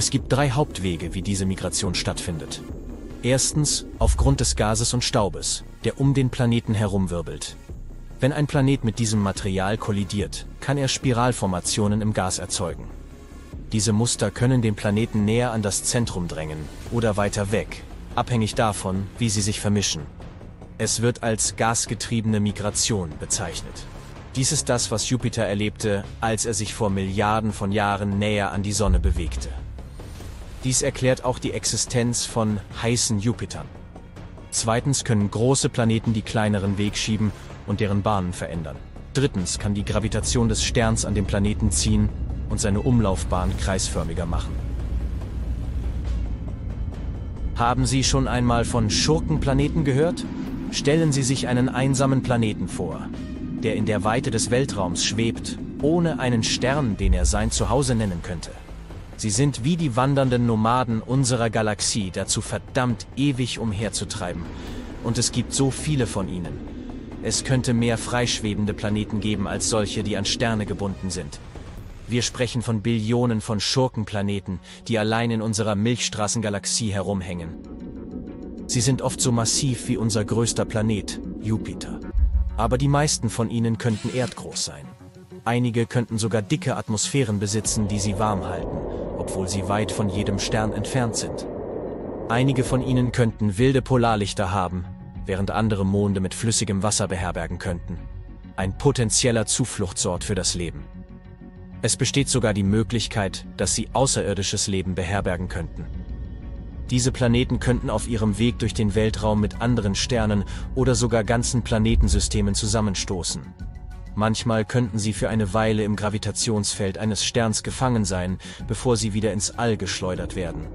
Es gibt drei Hauptwege, wie diese Migration stattfindet. Erstens aufgrund des Gases und Staubes, der um den Planeten herumwirbelt. Wenn ein Planet mit diesem Material kollidiert, kann er Spiralformationen im Gas erzeugen. Diese Muster können den Planeten näher an das Zentrum drängen oder weiter weg, abhängig davon, wie sie sich vermischen. Es wird als gasgetriebene Migration bezeichnet. Dies ist das, was Jupiter erlebte, als er sich vor Milliarden von Jahren näher an die Sonne bewegte. Dies erklärt auch die Existenz von heißen Jupitern. Zweitens können große Planeten die kleineren Weg schieben und deren Bahnen verändern. Drittens kann die Gravitation des Sterns an den Planeten ziehen und seine Umlaufbahn kreisförmiger machen. Haben Sie schon einmal von Schurkenplaneten gehört? Stellen Sie sich einen einsamen Planeten vor, der in der Weite des Weltraums schwebt, ohne einen Stern, den er sein Zuhause nennen könnte. Sie sind wie die wandernden Nomaden unserer Galaxie dazu verdammt, ewig umherzutreiben, Und es gibt so viele von ihnen. Es könnte mehr freischwebende Planeten geben als solche, die an Sterne gebunden sind. Wir sprechen von Billionen von Schurkenplaneten, die allein in unserer Milchstraßengalaxie herumhängen. Sie sind oft so massiv wie unser größter Planet, Jupiter. Aber die meisten von ihnen könnten erdgroß sein. Einige könnten sogar dicke Atmosphären besitzen, die sie warm halten, obwohl sie weit von jedem Stern entfernt sind. Einige von ihnen könnten wilde Polarlichter haben, während andere Monde mit flüssigem Wasser beherbergen könnten. Ein potenzieller Zufluchtsort für das Leben. Es besteht sogar die Möglichkeit, dass sie außerirdisches Leben beherbergen könnten. Diese Planeten könnten auf ihrem Weg durch den Weltraum mit anderen Sternen oder sogar ganzen Planetensystemen zusammenstoßen. Manchmal könnten sie für eine Weile im Gravitationsfeld eines Sterns gefangen sein, bevor sie wieder ins All geschleudert werden.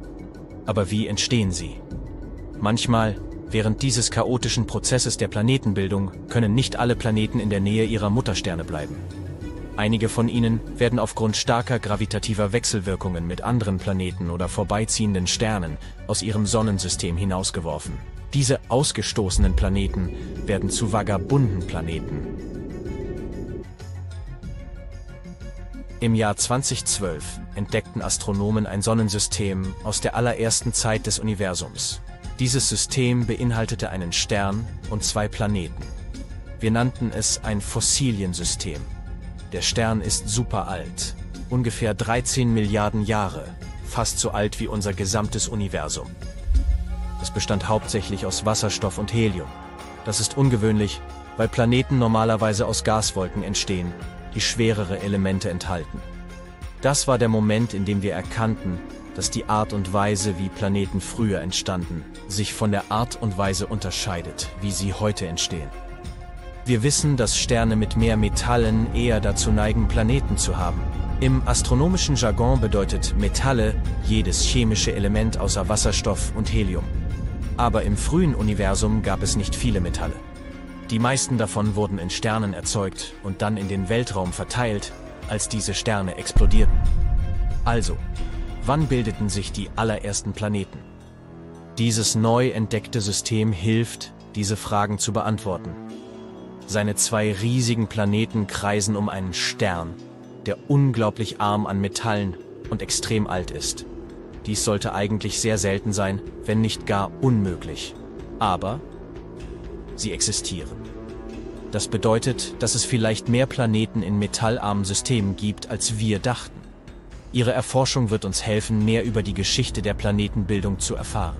Aber wie entstehen sie? Manchmal, während dieses chaotischen Prozesses der Planetenbildung, können nicht alle Planeten in der Nähe ihrer Muttersterne bleiben. Einige von ihnen werden aufgrund starker gravitativer Wechselwirkungen mit anderen Planeten oder vorbeiziehenden Sternen aus ihrem Sonnensystem hinausgeworfen. Diese ausgestoßenen Planeten werden zu vagabunden Planeten. Im Jahr 2012 entdeckten Astronomen ein Sonnensystem aus der allerersten Zeit des Universums. Dieses System beinhaltete einen Stern und zwei Planeten. Wir nannten es ein Fossiliensystem. Der Stern ist super alt, ungefähr 13 Milliarden Jahre, fast so alt wie unser gesamtes Universum. Es bestand hauptsächlich aus Wasserstoff und Helium. Das ist ungewöhnlich, weil Planeten normalerweise aus Gaswolken entstehen, die schwerere Elemente enthalten. Das war der Moment, in dem wir erkannten, dass die Art und Weise, wie Planeten früher entstanden, sich von der Art und Weise unterscheidet, wie sie heute entstehen. Wir wissen, dass Sterne mit mehr Metallen eher dazu neigen, Planeten zu haben. Im astronomischen Jargon bedeutet Metalle jedes chemische Element außer Wasserstoff und Helium. Aber im frühen Universum gab es nicht viele Metalle. Die meisten davon wurden in Sternen erzeugt und dann in den Weltraum verteilt, als diese Sterne explodierten. Also, wann bildeten sich die allerersten Planeten? Dieses neu entdeckte System hilft, diese Fragen zu beantworten. Seine zwei riesigen Planeten kreisen um einen Stern, der unglaublich arm an Metallen und extrem alt ist. Dies sollte eigentlich sehr selten sein, wenn nicht gar unmöglich. Aber sie existieren. Das bedeutet, dass es vielleicht mehr Planeten in metallarmen Systemen gibt, als wir dachten. Ihre Erforschung wird uns helfen, mehr über die Geschichte der Planetenbildung zu erfahren.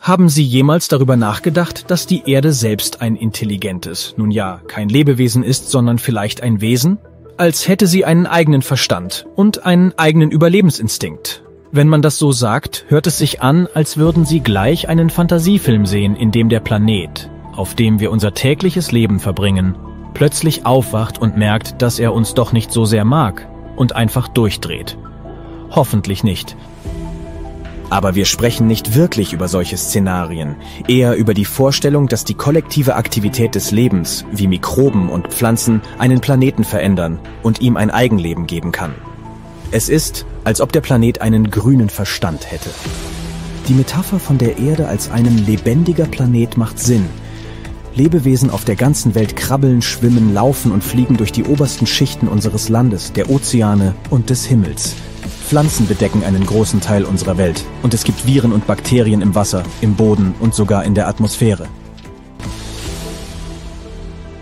Haben Sie jemals darüber nachgedacht, dass die Erde selbst ein intelligentes, nun ja, kein Lebewesen ist, sondern vielleicht ein Wesen? Als hätte sie einen eigenen Verstand und einen eigenen Überlebensinstinkt. Wenn man das so sagt, hört es sich an, als würden Sie gleich einen Fantasiefilm sehen, in dem der Planet, auf dem wir unser tägliches Leben verbringen, plötzlich aufwacht und merkt, dass er uns doch nicht so sehr mag und einfach durchdreht. Hoffentlich nicht. Aber wir sprechen nicht wirklich über solche Szenarien, eher über die Vorstellung, dass die kollektive Aktivität des Lebens, wie Mikroben und Pflanzen, einen Planeten verändern und ihm ein Eigenleben geben kann. Es ist, als ob der Planet einen grünen Verstand hätte. Die Metapher von der Erde als einem lebendiger Planet macht Sinn. Lebewesen auf der ganzen Welt krabbeln, schwimmen, laufen und fliegen durch die obersten Schichten unseres Landes, der Ozeane und des Himmels. Pflanzen bedecken einen großen Teil unserer Welt und es gibt Viren und Bakterien im Wasser, im Boden und sogar in der Atmosphäre.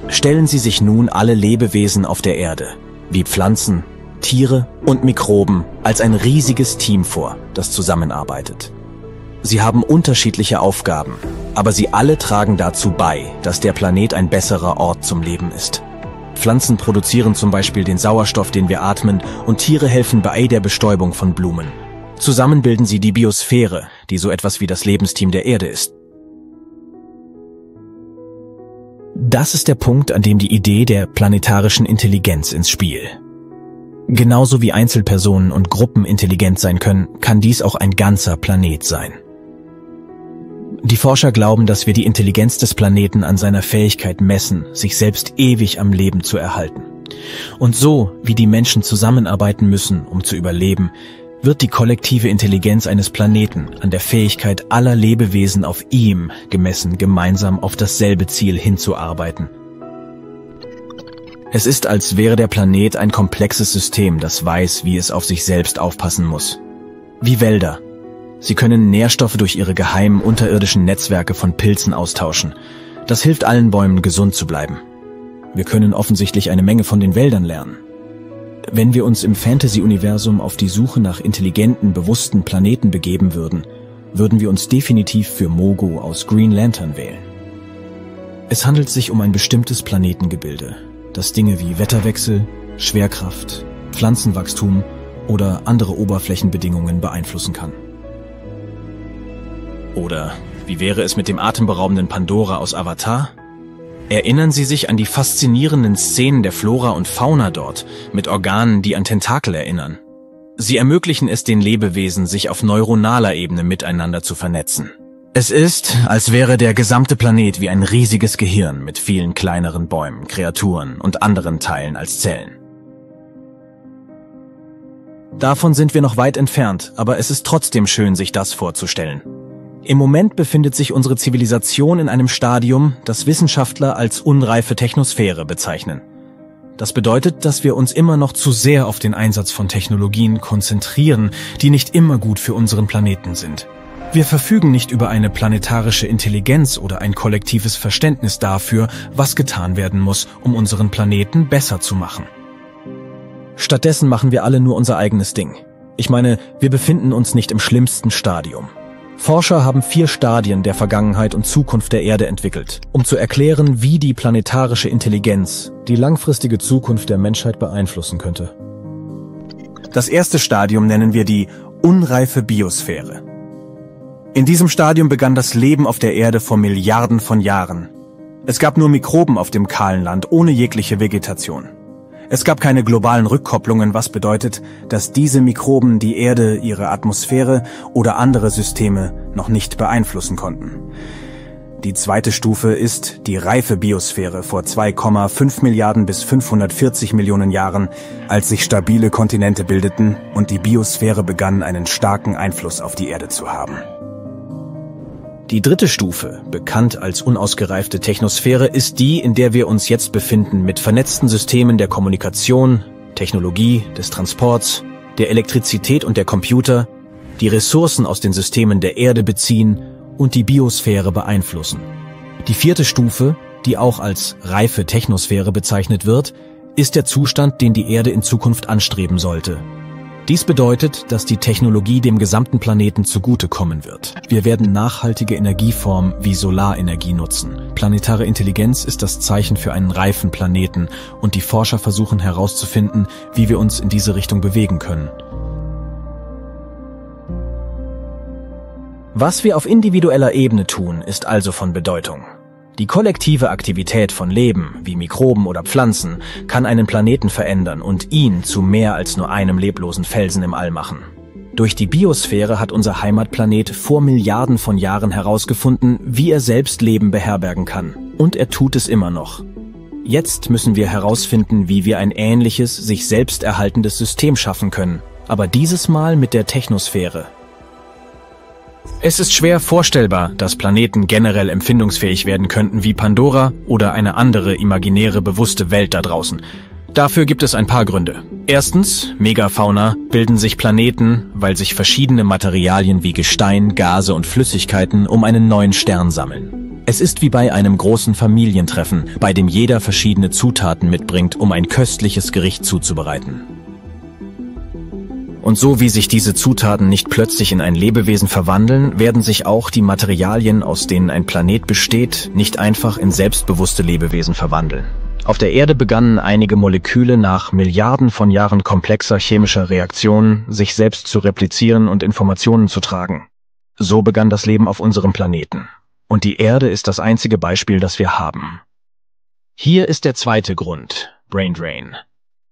Stellen Sie sich nun alle Lebewesen auf der Erde, wie Pflanzen, Tiere und Mikroben, als ein riesiges Team vor, das zusammenarbeitet. Sie haben unterschiedliche Aufgaben, aber sie alle tragen dazu bei, dass der Planet ein besserer Ort zum Leben ist. Pflanzen produzieren zum Beispiel den Sauerstoff, den wir atmen, und Tiere helfen bei der Bestäubung von Blumen. Zusammen bilden sie die Biosphäre, die so etwas wie das Lebensteam der Erde ist. Das ist der Punkt, an dem die Idee der planetarischen Intelligenz ins Spiel. Genauso wie Einzelpersonen und Gruppen intelligent sein können, kann dies auch ein ganzer Planet sein. Die Forscher glauben, dass wir die Intelligenz des Planeten an seiner Fähigkeit messen, sich selbst ewig am Leben zu erhalten. Und so, wie die Menschen zusammenarbeiten müssen, um zu überleben, wird die kollektive Intelligenz eines Planeten an der Fähigkeit aller Lebewesen auf ihm gemessen gemeinsam auf dasselbe Ziel hinzuarbeiten. Es ist, als wäre der Planet ein komplexes System, das weiß, wie es auf sich selbst aufpassen muss. Wie Wälder. Sie können Nährstoffe durch ihre geheimen unterirdischen Netzwerke von Pilzen austauschen. Das hilft allen Bäumen gesund zu bleiben. Wir können offensichtlich eine Menge von den Wäldern lernen. Wenn wir uns im Fantasy-Universum auf die Suche nach intelligenten, bewussten Planeten begeben würden, würden wir uns definitiv für Mogo aus Green Lantern wählen. Es handelt sich um ein bestimmtes Planetengebilde, das Dinge wie Wetterwechsel, Schwerkraft, Pflanzenwachstum oder andere Oberflächenbedingungen beeinflussen kann. Oder wie wäre es mit dem atemberaubenden Pandora aus Avatar? Erinnern Sie sich an die faszinierenden Szenen der Flora und Fauna dort, mit Organen, die an Tentakel erinnern. Sie ermöglichen es den Lebewesen, sich auf neuronaler Ebene miteinander zu vernetzen. Es ist, als wäre der gesamte Planet wie ein riesiges Gehirn mit vielen kleineren Bäumen, Kreaturen und anderen Teilen als Zellen. Davon sind wir noch weit entfernt, aber es ist trotzdem schön, sich das vorzustellen. Im Moment befindet sich unsere Zivilisation in einem Stadium, das Wissenschaftler als unreife Technosphäre bezeichnen. Das bedeutet, dass wir uns immer noch zu sehr auf den Einsatz von Technologien konzentrieren, die nicht immer gut für unseren Planeten sind. Wir verfügen nicht über eine planetarische Intelligenz oder ein kollektives Verständnis dafür, was getan werden muss, um unseren Planeten besser zu machen. Stattdessen machen wir alle nur unser eigenes Ding. Ich meine, wir befinden uns nicht im schlimmsten Stadium. Forscher haben vier Stadien der Vergangenheit und Zukunft der Erde entwickelt, um zu erklären, wie die planetarische Intelligenz die langfristige Zukunft der Menschheit beeinflussen könnte. Das erste Stadium nennen wir die unreife Biosphäre. In diesem Stadium begann das Leben auf der Erde vor Milliarden von Jahren. Es gab nur Mikroben auf dem kahlen Land ohne jegliche Vegetation. Es gab keine globalen Rückkopplungen, was bedeutet, dass diese Mikroben die Erde, ihre Atmosphäre oder andere Systeme noch nicht beeinflussen konnten. Die zweite Stufe ist die reife Biosphäre vor 2,5 Milliarden bis 540 Millionen Jahren, als sich stabile Kontinente bildeten und die Biosphäre begann, einen starken Einfluss auf die Erde zu haben. Die dritte Stufe, bekannt als unausgereifte Technosphäre, ist die, in der wir uns jetzt befinden, mit vernetzten Systemen der Kommunikation, Technologie, des Transports, der Elektrizität und der Computer, die Ressourcen aus den Systemen der Erde beziehen und die Biosphäre beeinflussen. Die vierte Stufe, die auch als reife Technosphäre bezeichnet wird, ist der Zustand, den die Erde in Zukunft anstreben sollte, dies bedeutet, dass die Technologie dem gesamten Planeten zugutekommen wird. Wir werden nachhaltige Energieformen wie Solarenergie nutzen. Planetare Intelligenz ist das Zeichen für einen reifen Planeten und die Forscher versuchen herauszufinden, wie wir uns in diese Richtung bewegen können. Was wir auf individueller Ebene tun, ist also von Bedeutung. Die kollektive Aktivität von Leben, wie Mikroben oder Pflanzen, kann einen Planeten verändern und ihn zu mehr als nur einem leblosen Felsen im All machen. Durch die Biosphäre hat unser Heimatplanet vor Milliarden von Jahren herausgefunden, wie er selbst Leben beherbergen kann. Und er tut es immer noch. Jetzt müssen wir herausfinden, wie wir ein ähnliches, sich selbst erhaltendes System schaffen können. Aber dieses Mal mit der Technosphäre, es ist schwer vorstellbar, dass Planeten generell empfindungsfähig werden könnten wie Pandora oder eine andere imaginäre bewusste Welt da draußen. Dafür gibt es ein paar Gründe. Erstens, Megafauna bilden sich Planeten, weil sich verschiedene Materialien wie Gestein, Gase und Flüssigkeiten um einen neuen Stern sammeln. Es ist wie bei einem großen Familientreffen, bei dem jeder verschiedene Zutaten mitbringt, um ein köstliches Gericht zuzubereiten. Und so wie sich diese Zutaten nicht plötzlich in ein Lebewesen verwandeln, werden sich auch die Materialien, aus denen ein Planet besteht, nicht einfach in selbstbewusste Lebewesen verwandeln. Auf der Erde begannen einige Moleküle nach Milliarden von Jahren komplexer chemischer Reaktionen sich selbst zu replizieren und Informationen zu tragen. So begann das Leben auf unserem Planeten. Und die Erde ist das einzige Beispiel, das wir haben. Hier ist der zweite Grund, Brain Drain.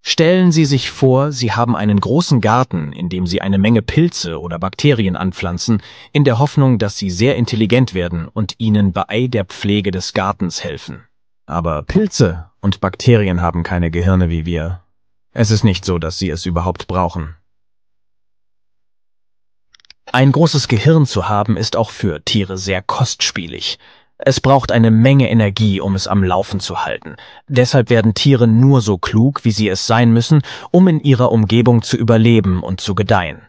Stellen Sie sich vor, Sie haben einen großen Garten, in dem Sie eine Menge Pilze oder Bakterien anpflanzen, in der Hoffnung, dass sie sehr intelligent werden und Ihnen bei der Pflege des Gartens helfen. Aber Pilze und Bakterien haben keine Gehirne wie wir. Es ist nicht so, dass sie es überhaupt brauchen. Ein großes Gehirn zu haben ist auch für Tiere sehr kostspielig. Es braucht eine Menge Energie, um es am Laufen zu halten. Deshalb werden Tiere nur so klug, wie sie es sein müssen, um in ihrer Umgebung zu überleben und zu gedeihen.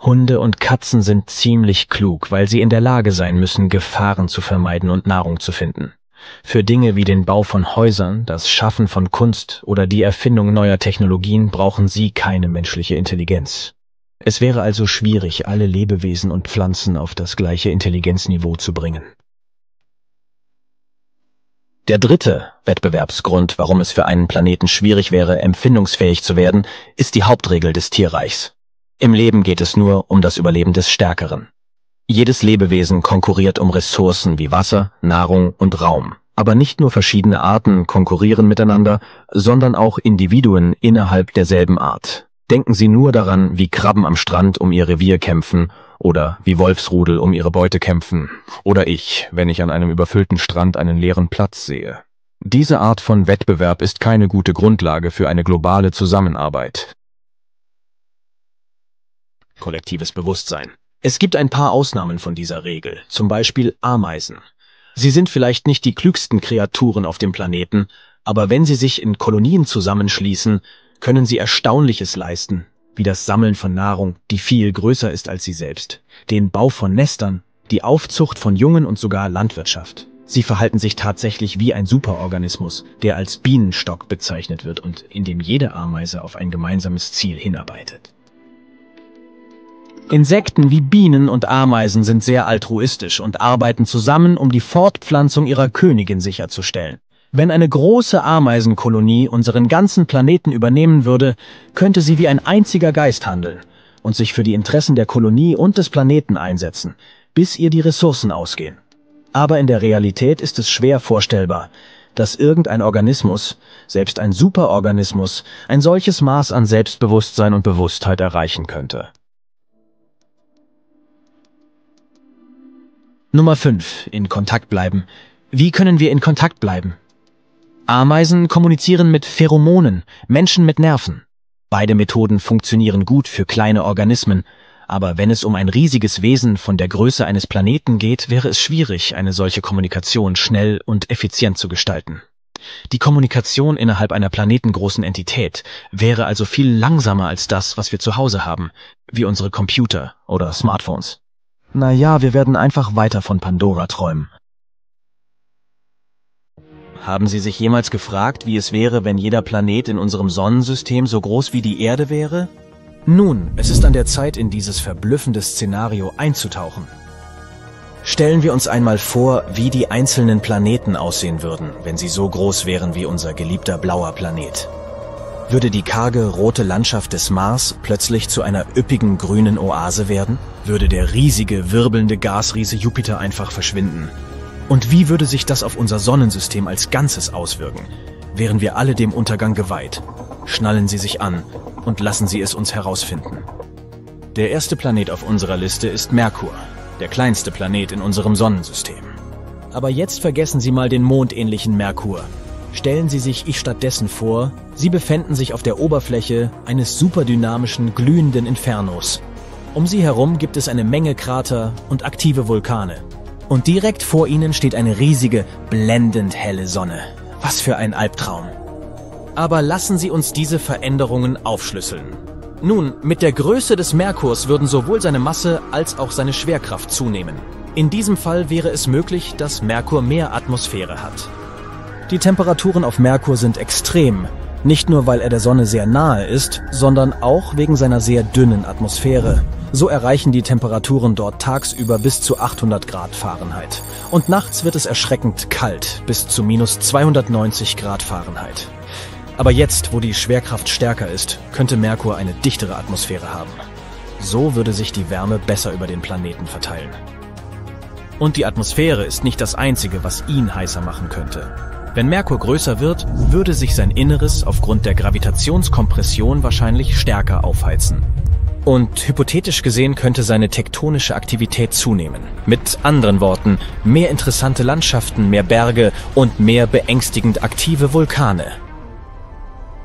Hunde und Katzen sind ziemlich klug, weil sie in der Lage sein müssen, Gefahren zu vermeiden und Nahrung zu finden. Für Dinge wie den Bau von Häusern, das Schaffen von Kunst oder die Erfindung neuer Technologien brauchen sie keine menschliche Intelligenz. Es wäre also schwierig, alle Lebewesen und Pflanzen auf das gleiche Intelligenzniveau zu bringen. Der dritte Wettbewerbsgrund, warum es für einen Planeten schwierig wäre, empfindungsfähig zu werden, ist die Hauptregel des Tierreichs. Im Leben geht es nur um das Überleben des Stärkeren. Jedes Lebewesen konkurriert um Ressourcen wie Wasser, Nahrung und Raum. Aber nicht nur verschiedene Arten konkurrieren miteinander, sondern auch Individuen innerhalb derselben Art. Denken Sie nur daran, wie Krabben am Strand um ihr Revier kämpfen oder wie Wolfsrudel um ihre Beute kämpfen oder ich, wenn ich an einem überfüllten Strand einen leeren Platz sehe. Diese Art von Wettbewerb ist keine gute Grundlage für eine globale Zusammenarbeit. Kollektives Bewusstsein. Es gibt ein paar Ausnahmen von dieser Regel, zum Beispiel Ameisen. Sie sind vielleicht nicht die klügsten Kreaturen auf dem Planeten, aber wenn sie sich in Kolonien zusammenschließen, können sie Erstaunliches leisten, wie das Sammeln von Nahrung, die viel größer ist als sie selbst, den Bau von Nestern, die Aufzucht von Jungen und sogar Landwirtschaft. Sie verhalten sich tatsächlich wie ein Superorganismus, der als Bienenstock bezeichnet wird und in dem jede Ameise auf ein gemeinsames Ziel hinarbeitet. Insekten wie Bienen und Ameisen sind sehr altruistisch und arbeiten zusammen, um die Fortpflanzung ihrer Königin sicherzustellen. Wenn eine große Ameisenkolonie unseren ganzen Planeten übernehmen würde, könnte sie wie ein einziger Geist handeln und sich für die Interessen der Kolonie und des Planeten einsetzen, bis ihr die Ressourcen ausgehen. Aber in der Realität ist es schwer vorstellbar, dass irgendein Organismus, selbst ein Superorganismus, ein solches Maß an Selbstbewusstsein und Bewusstheit erreichen könnte. Nummer 5. In Kontakt bleiben. Wie können wir in Kontakt bleiben? Ameisen kommunizieren mit Pheromonen, Menschen mit Nerven. Beide Methoden funktionieren gut für kleine Organismen, aber wenn es um ein riesiges Wesen von der Größe eines Planeten geht, wäre es schwierig, eine solche Kommunikation schnell und effizient zu gestalten. Die Kommunikation innerhalb einer planetengroßen Entität wäre also viel langsamer als das, was wir zu Hause haben, wie unsere Computer oder Smartphones. Na ja, wir werden einfach weiter von Pandora träumen. Haben Sie sich jemals gefragt, wie es wäre, wenn jeder Planet in unserem Sonnensystem so groß wie die Erde wäre? Nun, es ist an der Zeit, in dieses verblüffende Szenario einzutauchen. Stellen wir uns einmal vor, wie die einzelnen Planeten aussehen würden, wenn sie so groß wären wie unser geliebter blauer Planet. Würde die karge, rote Landschaft des Mars plötzlich zu einer üppigen grünen Oase werden? Würde der riesige, wirbelnde Gasriese Jupiter einfach verschwinden? Und wie würde sich das auf unser Sonnensystem als Ganzes auswirken? Wären wir alle dem Untergang geweiht? Schnallen Sie sich an und lassen Sie es uns herausfinden. Der erste Planet auf unserer Liste ist Merkur, der kleinste Planet in unserem Sonnensystem. Aber jetzt vergessen Sie mal den mondähnlichen Merkur, Stellen Sie sich ich stattdessen vor, Sie befänden sich auf der Oberfläche eines superdynamischen, glühenden Infernos. Um Sie herum gibt es eine Menge Krater und aktive Vulkane. Und direkt vor Ihnen steht eine riesige, blendend helle Sonne. Was für ein Albtraum. Aber lassen Sie uns diese Veränderungen aufschlüsseln. Nun, mit der Größe des Merkurs würden sowohl seine Masse als auch seine Schwerkraft zunehmen. In diesem Fall wäre es möglich, dass Merkur mehr Atmosphäre hat. Die Temperaturen auf Merkur sind extrem, nicht nur weil er der Sonne sehr nahe ist, sondern auch wegen seiner sehr dünnen Atmosphäre. So erreichen die Temperaturen dort tagsüber bis zu 800 Grad Fahrenheit. Und nachts wird es erschreckend kalt, bis zu minus 290 Grad Fahrenheit. Aber jetzt, wo die Schwerkraft stärker ist, könnte Merkur eine dichtere Atmosphäre haben. So würde sich die Wärme besser über den Planeten verteilen. Und die Atmosphäre ist nicht das Einzige, was ihn heißer machen könnte. Wenn Merkur größer wird, würde sich sein Inneres aufgrund der Gravitationskompression wahrscheinlich stärker aufheizen. Und hypothetisch gesehen könnte seine tektonische Aktivität zunehmen. Mit anderen Worten, mehr interessante Landschaften, mehr Berge und mehr beängstigend aktive Vulkane.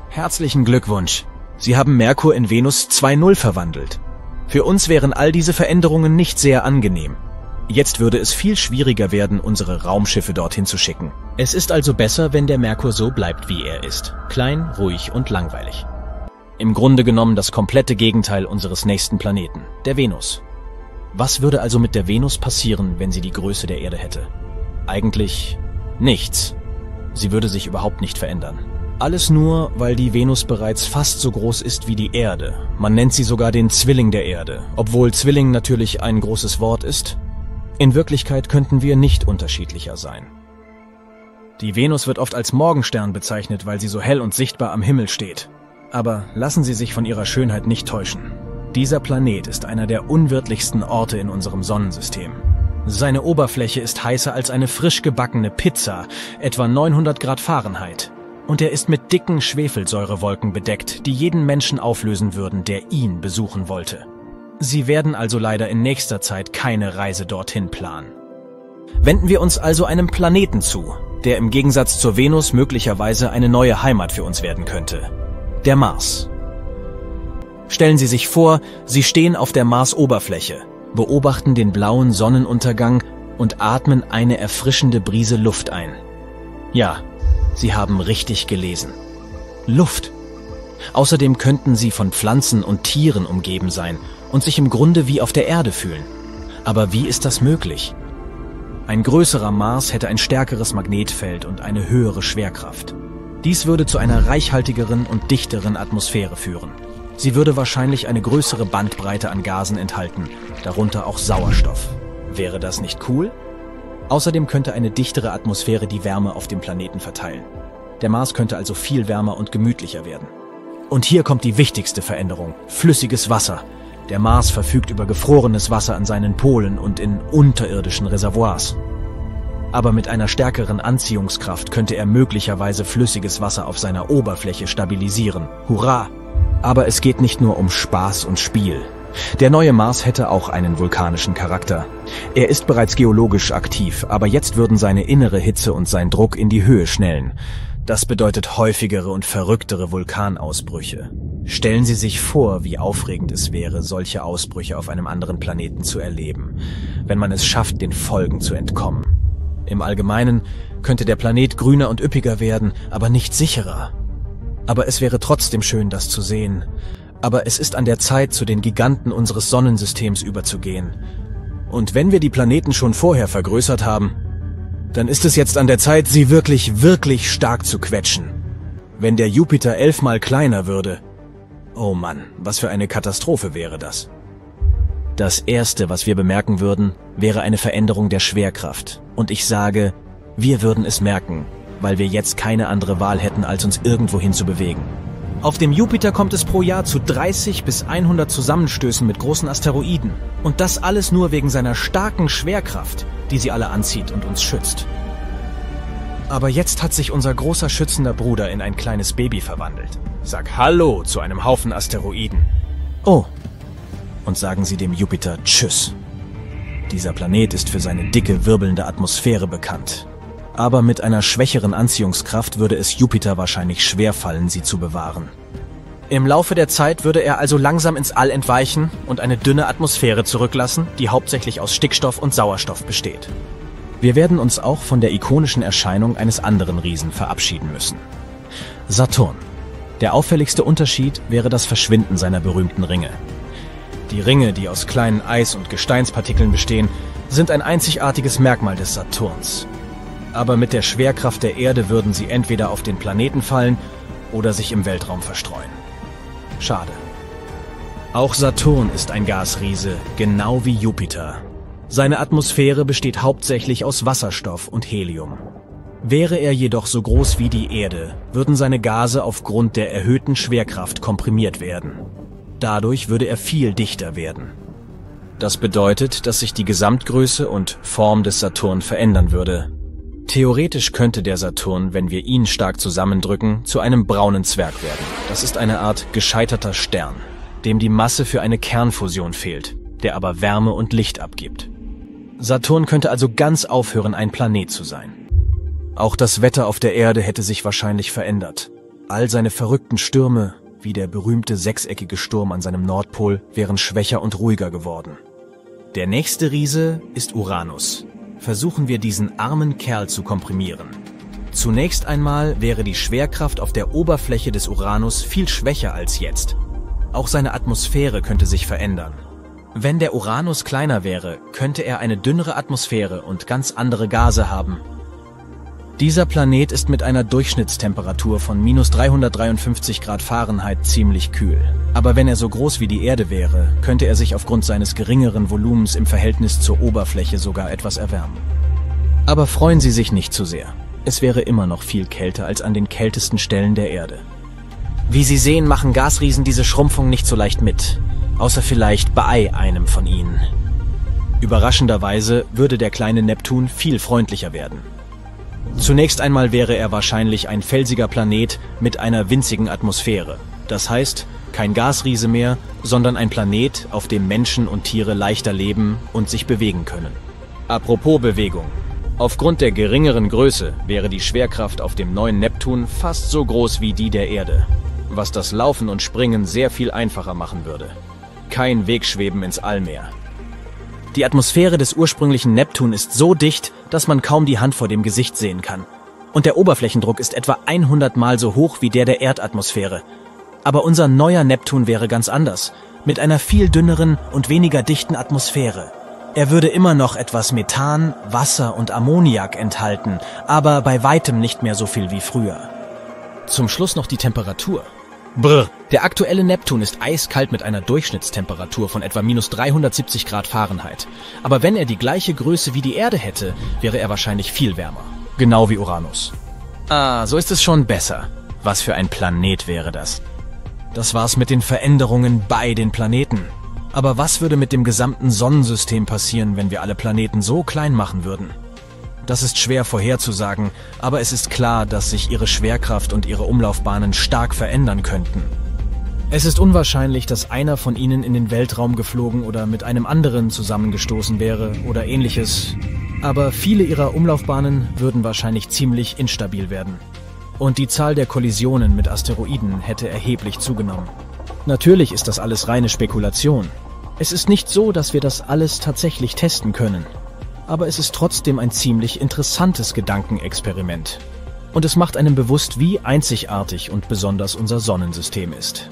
Herzlichen Glückwunsch! Sie haben Merkur in Venus 2.0 verwandelt. Für uns wären all diese Veränderungen nicht sehr angenehm. Jetzt würde es viel schwieriger werden, unsere Raumschiffe dorthin zu schicken. Es ist also besser, wenn der Merkur so bleibt, wie er ist. Klein, ruhig und langweilig. Im Grunde genommen das komplette Gegenteil unseres nächsten Planeten, der Venus. Was würde also mit der Venus passieren, wenn sie die Größe der Erde hätte? Eigentlich nichts. Sie würde sich überhaupt nicht verändern. Alles nur, weil die Venus bereits fast so groß ist wie die Erde. Man nennt sie sogar den Zwilling der Erde, obwohl Zwilling natürlich ein großes Wort ist. In Wirklichkeit könnten wir nicht unterschiedlicher sein. Die Venus wird oft als Morgenstern bezeichnet, weil sie so hell und sichtbar am Himmel steht. Aber lassen Sie sich von ihrer Schönheit nicht täuschen. Dieser Planet ist einer der unwirtlichsten Orte in unserem Sonnensystem. Seine Oberfläche ist heißer als eine frisch gebackene Pizza, etwa 900 Grad Fahrenheit. Und er ist mit dicken Schwefelsäurewolken bedeckt, die jeden Menschen auflösen würden, der ihn besuchen wollte. Sie werden also leider in nächster Zeit keine Reise dorthin planen. Wenden wir uns also einem Planeten zu, der im Gegensatz zur Venus möglicherweise eine neue Heimat für uns werden könnte. Der Mars. Stellen Sie sich vor, Sie stehen auf der Marsoberfläche beobachten den blauen Sonnenuntergang und atmen eine erfrischende Brise Luft ein. Ja, Sie haben richtig gelesen. Luft. Außerdem könnten Sie von Pflanzen und Tieren umgeben sein und sich im Grunde wie auf der Erde fühlen. Aber wie ist das möglich? Ein größerer Mars hätte ein stärkeres Magnetfeld und eine höhere Schwerkraft. Dies würde zu einer reichhaltigeren und dichteren Atmosphäre führen. Sie würde wahrscheinlich eine größere Bandbreite an Gasen enthalten, darunter auch Sauerstoff. Wäre das nicht cool? Außerdem könnte eine dichtere Atmosphäre die Wärme auf dem Planeten verteilen. Der Mars könnte also viel wärmer und gemütlicher werden. Und hier kommt die wichtigste Veränderung. Flüssiges Wasser. Der Mars verfügt über gefrorenes Wasser an seinen Polen und in unterirdischen Reservoirs. Aber mit einer stärkeren Anziehungskraft könnte er möglicherweise flüssiges Wasser auf seiner Oberfläche stabilisieren. Hurra! Aber es geht nicht nur um Spaß und Spiel. Der neue Mars hätte auch einen vulkanischen Charakter. Er ist bereits geologisch aktiv, aber jetzt würden seine innere Hitze und sein Druck in die Höhe schnellen. Das bedeutet häufigere und verrücktere Vulkanausbrüche. Stellen Sie sich vor, wie aufregend es wäre, solche Ausbrüche auf einem anderen Planeten zu erleben, wenn man es schafft, den Folgen zu entkommen. Im Allgemeinen könnte der Planet grüner und üppiger werden, aber nicht sicherer. Aber es wäre trotzdem schön, das zu sehen. Aber es ist an der Zeit, zu den Giganten unseres Sonnensystems überzugehen. Und wenn wir die Planeten schon vorher vergrößert haben, dann ist es jetzt an der Zeit, sie wirklich, wirklich stark zu quetschen. Wenn der Jupiter elfmal kleiner würde, oh Mann, was für eine Katastrophe wäre das. Das Erste, was wir bemerken würden, wäre eine Veränderung der Schwerkraft. Und ich sage, wir würden es merken, weil wir jetzt keine andere Wahl hätten, als uns irgendwohin zu bewegen. Auf dem Jupiter kommt es pro Jahr zu 30 bis 100 Zusammenstößen mit großen Asteroiden. Und das alles nur wegen seiner starken Schwerkraft, die sie alle anzieht und uns schützt. Aber jetzt hat sich unser großer schützender Bruder in ein kleines Baby verwandelt. Sag Hallo zu einem Haufen Asteroiden. Oh. Und sagen Sie dem Jupiter Tschüss. Dieser Planet ist für seine dicke, wirbelnde Atmosphäre bekannt aber mit einer schwächeren Anziehungskraft würde es Jupiter wahrscheinlich schwerfallen, sie zu bewahren. Im Laufe der Zeit würde er also langsam ins All entweichen und eine dünne Atmosphäre zurücklassen, die hauptsächlich aus Stickstoff und Sauerstoff besteht. Wir werden uns auch von der ikonischen Erscheinung eines anderen Riesen verabschieden müssen. Saturn. Der auffälligste Unterschied wäre das Verschwinden seiner berühmten Ringe. Die Ringe, die aus kleinen Eis- und Gesteinspartikeln bestehen, sind ein einzigartiges Merkmal des Saturns aber mit der Schwerkraft der Erde würden sie entweder auf den Planeten fallen oder sich im Weltraum verstreuen. Schade. Auch Saturn ist ein Gasriese, genau wie Jupiter. Seine Atmosphäre besteht hauptsächlich aus Wasserstoff und Helium. Wäre er jedoch so groß wie die Erde, würden seine Gase aufgrund der erhöhten Schwerkraft komprimiert werden. Dadurch würde er viel dichter werden. Das bedeutet, dass sich die Gesamtgröße und Form des Saturn verändern würde, Theoretisch könnte der Saturn, wenn wir ihn stark zusammendrücken, zu einem braunen Zwerg werden. Das ist eine Art gescheiterter Stern, dem die Masse für eine Kernfusion fehlt, der aber Wärme und Licht abgibt. Saturn könnte also ganz aufhören, ein Planet zu sein. Auch das Wetter auf der Erde hätte sich wahrscheinlich verändert. All seine verrückten Stürme, wie der berühmte sechseckige Sturm an seinem Nordpol, wären schwächer und ruhiger geworden. Der nächste Riese ist Uranus. Versuchen wir diesen armen Kerl zu komprimieren. Zunächst einmal wäre die Schwerkraft auf der Oberfläche des Uranus viel schwächer als jetzt. Auch seine Atmosphäre könnte sich verändern. Wenn der Uranus kleiner wäre, könnte er eine dünnere Atmosphäre und ganz andere Gase haben. Dieser Planet ist mit einer Durchschnittstemperatur von minus 353 Grad Fahrenheit ziemlich kühl. Aber wenn er so groß wie die Erde wäre, könnte er sich aufgrund seines geringeren Volumens im Verhältnis zur Oberfläche sogar etwas erwärmen. Aber freuen Sie sich nicht zu sehr. Es wäre immer noch viel kälter als an den kältesten Stellen der Erde. Wie Sie sehen, machen Gasriesen diese Schrumpfung nicht so leicht mit. Außer vielleicht bei einem von ihnen. Überraschenderweise würde der kleine Neptun viel freundlicher werden. Zunächst einmal wäre er wahrscheinlich ein felsiger Planet mit einer winzigen Atmosphäre. Das heißt, kein Gasriese mehr, sondern ein Planet, auf dem Menschen und Tiere leichter leben und sich bewegen können. Apropos Bewegung. Aufgrund der geringeren Größe wäre die Schwerkraft auf dem neuen Neptun fast so groß wie die der Erde, was das Laufen und Springen sehr viel einfacher machen würde kein Wegschweben ins All mehr. Die Atmosphäre des ursprünglichen Neptun ist so dicht, dass man kaum die Hand vor dem Gesicht sehen kann. Und der Oberflächendruck ist etwa 100 Mal so hoch wie der der Erdatmosphäre. Aber unser neuer Neptun wäre ganz anders, mit einer viel dünneren und weniger dichten Atmosphäre. Er würde immer noch etwas Methan, Wasser und Ammoniak enthalten, aber bei weitem nicht mehr so viel wie früher. Zum Schluss noch die Temperatur. Brr. Der aktuelle Neptun ist eiskalt mit einer Durchschnittstemperatur von etwa minus 370 Grad Fahrenheit. Aber wenn er die gleiche Größe wie die Erde hätte, wäre er wahrscheinlich viel wärmer. Genau wie Uranus. Ah, so ist es schon besser. Was für ein Planet wäre das? Das war's mit den Veränderungen bei den Planeten. Aber was würde mit dem gesamten Sonnensystem passieren, wenn wir alle Planeten so klein machen würden? Das ist schwer vorherzusagen, aber es ist klar, dass sich ihre Schwerkraft und ihre Umlaufbahnen stark verändern könnten. Es ist unwahrscheinlich, dass einer von ihnen in den Weltraum geflogen oder mit einem anderen zusammengestoßen wäre oder ähnliches, aber viele ihrer Umlaufbahnen würden wahrscheinlich ziemlich instabil werden. Und die Zahl der Kollisionen mit Asteroiden hätte erheblich zugenommen. Natürlich ist das alles reine Spekulation. Es ist nicht so, dass wir das alles tatsächlich testen können aber es ist trotzdem ein ziemlich interessantes Gedankenexperiment. Und es macht einem bewusst, wie einzigartig und besonders unser Sonnensystem ist.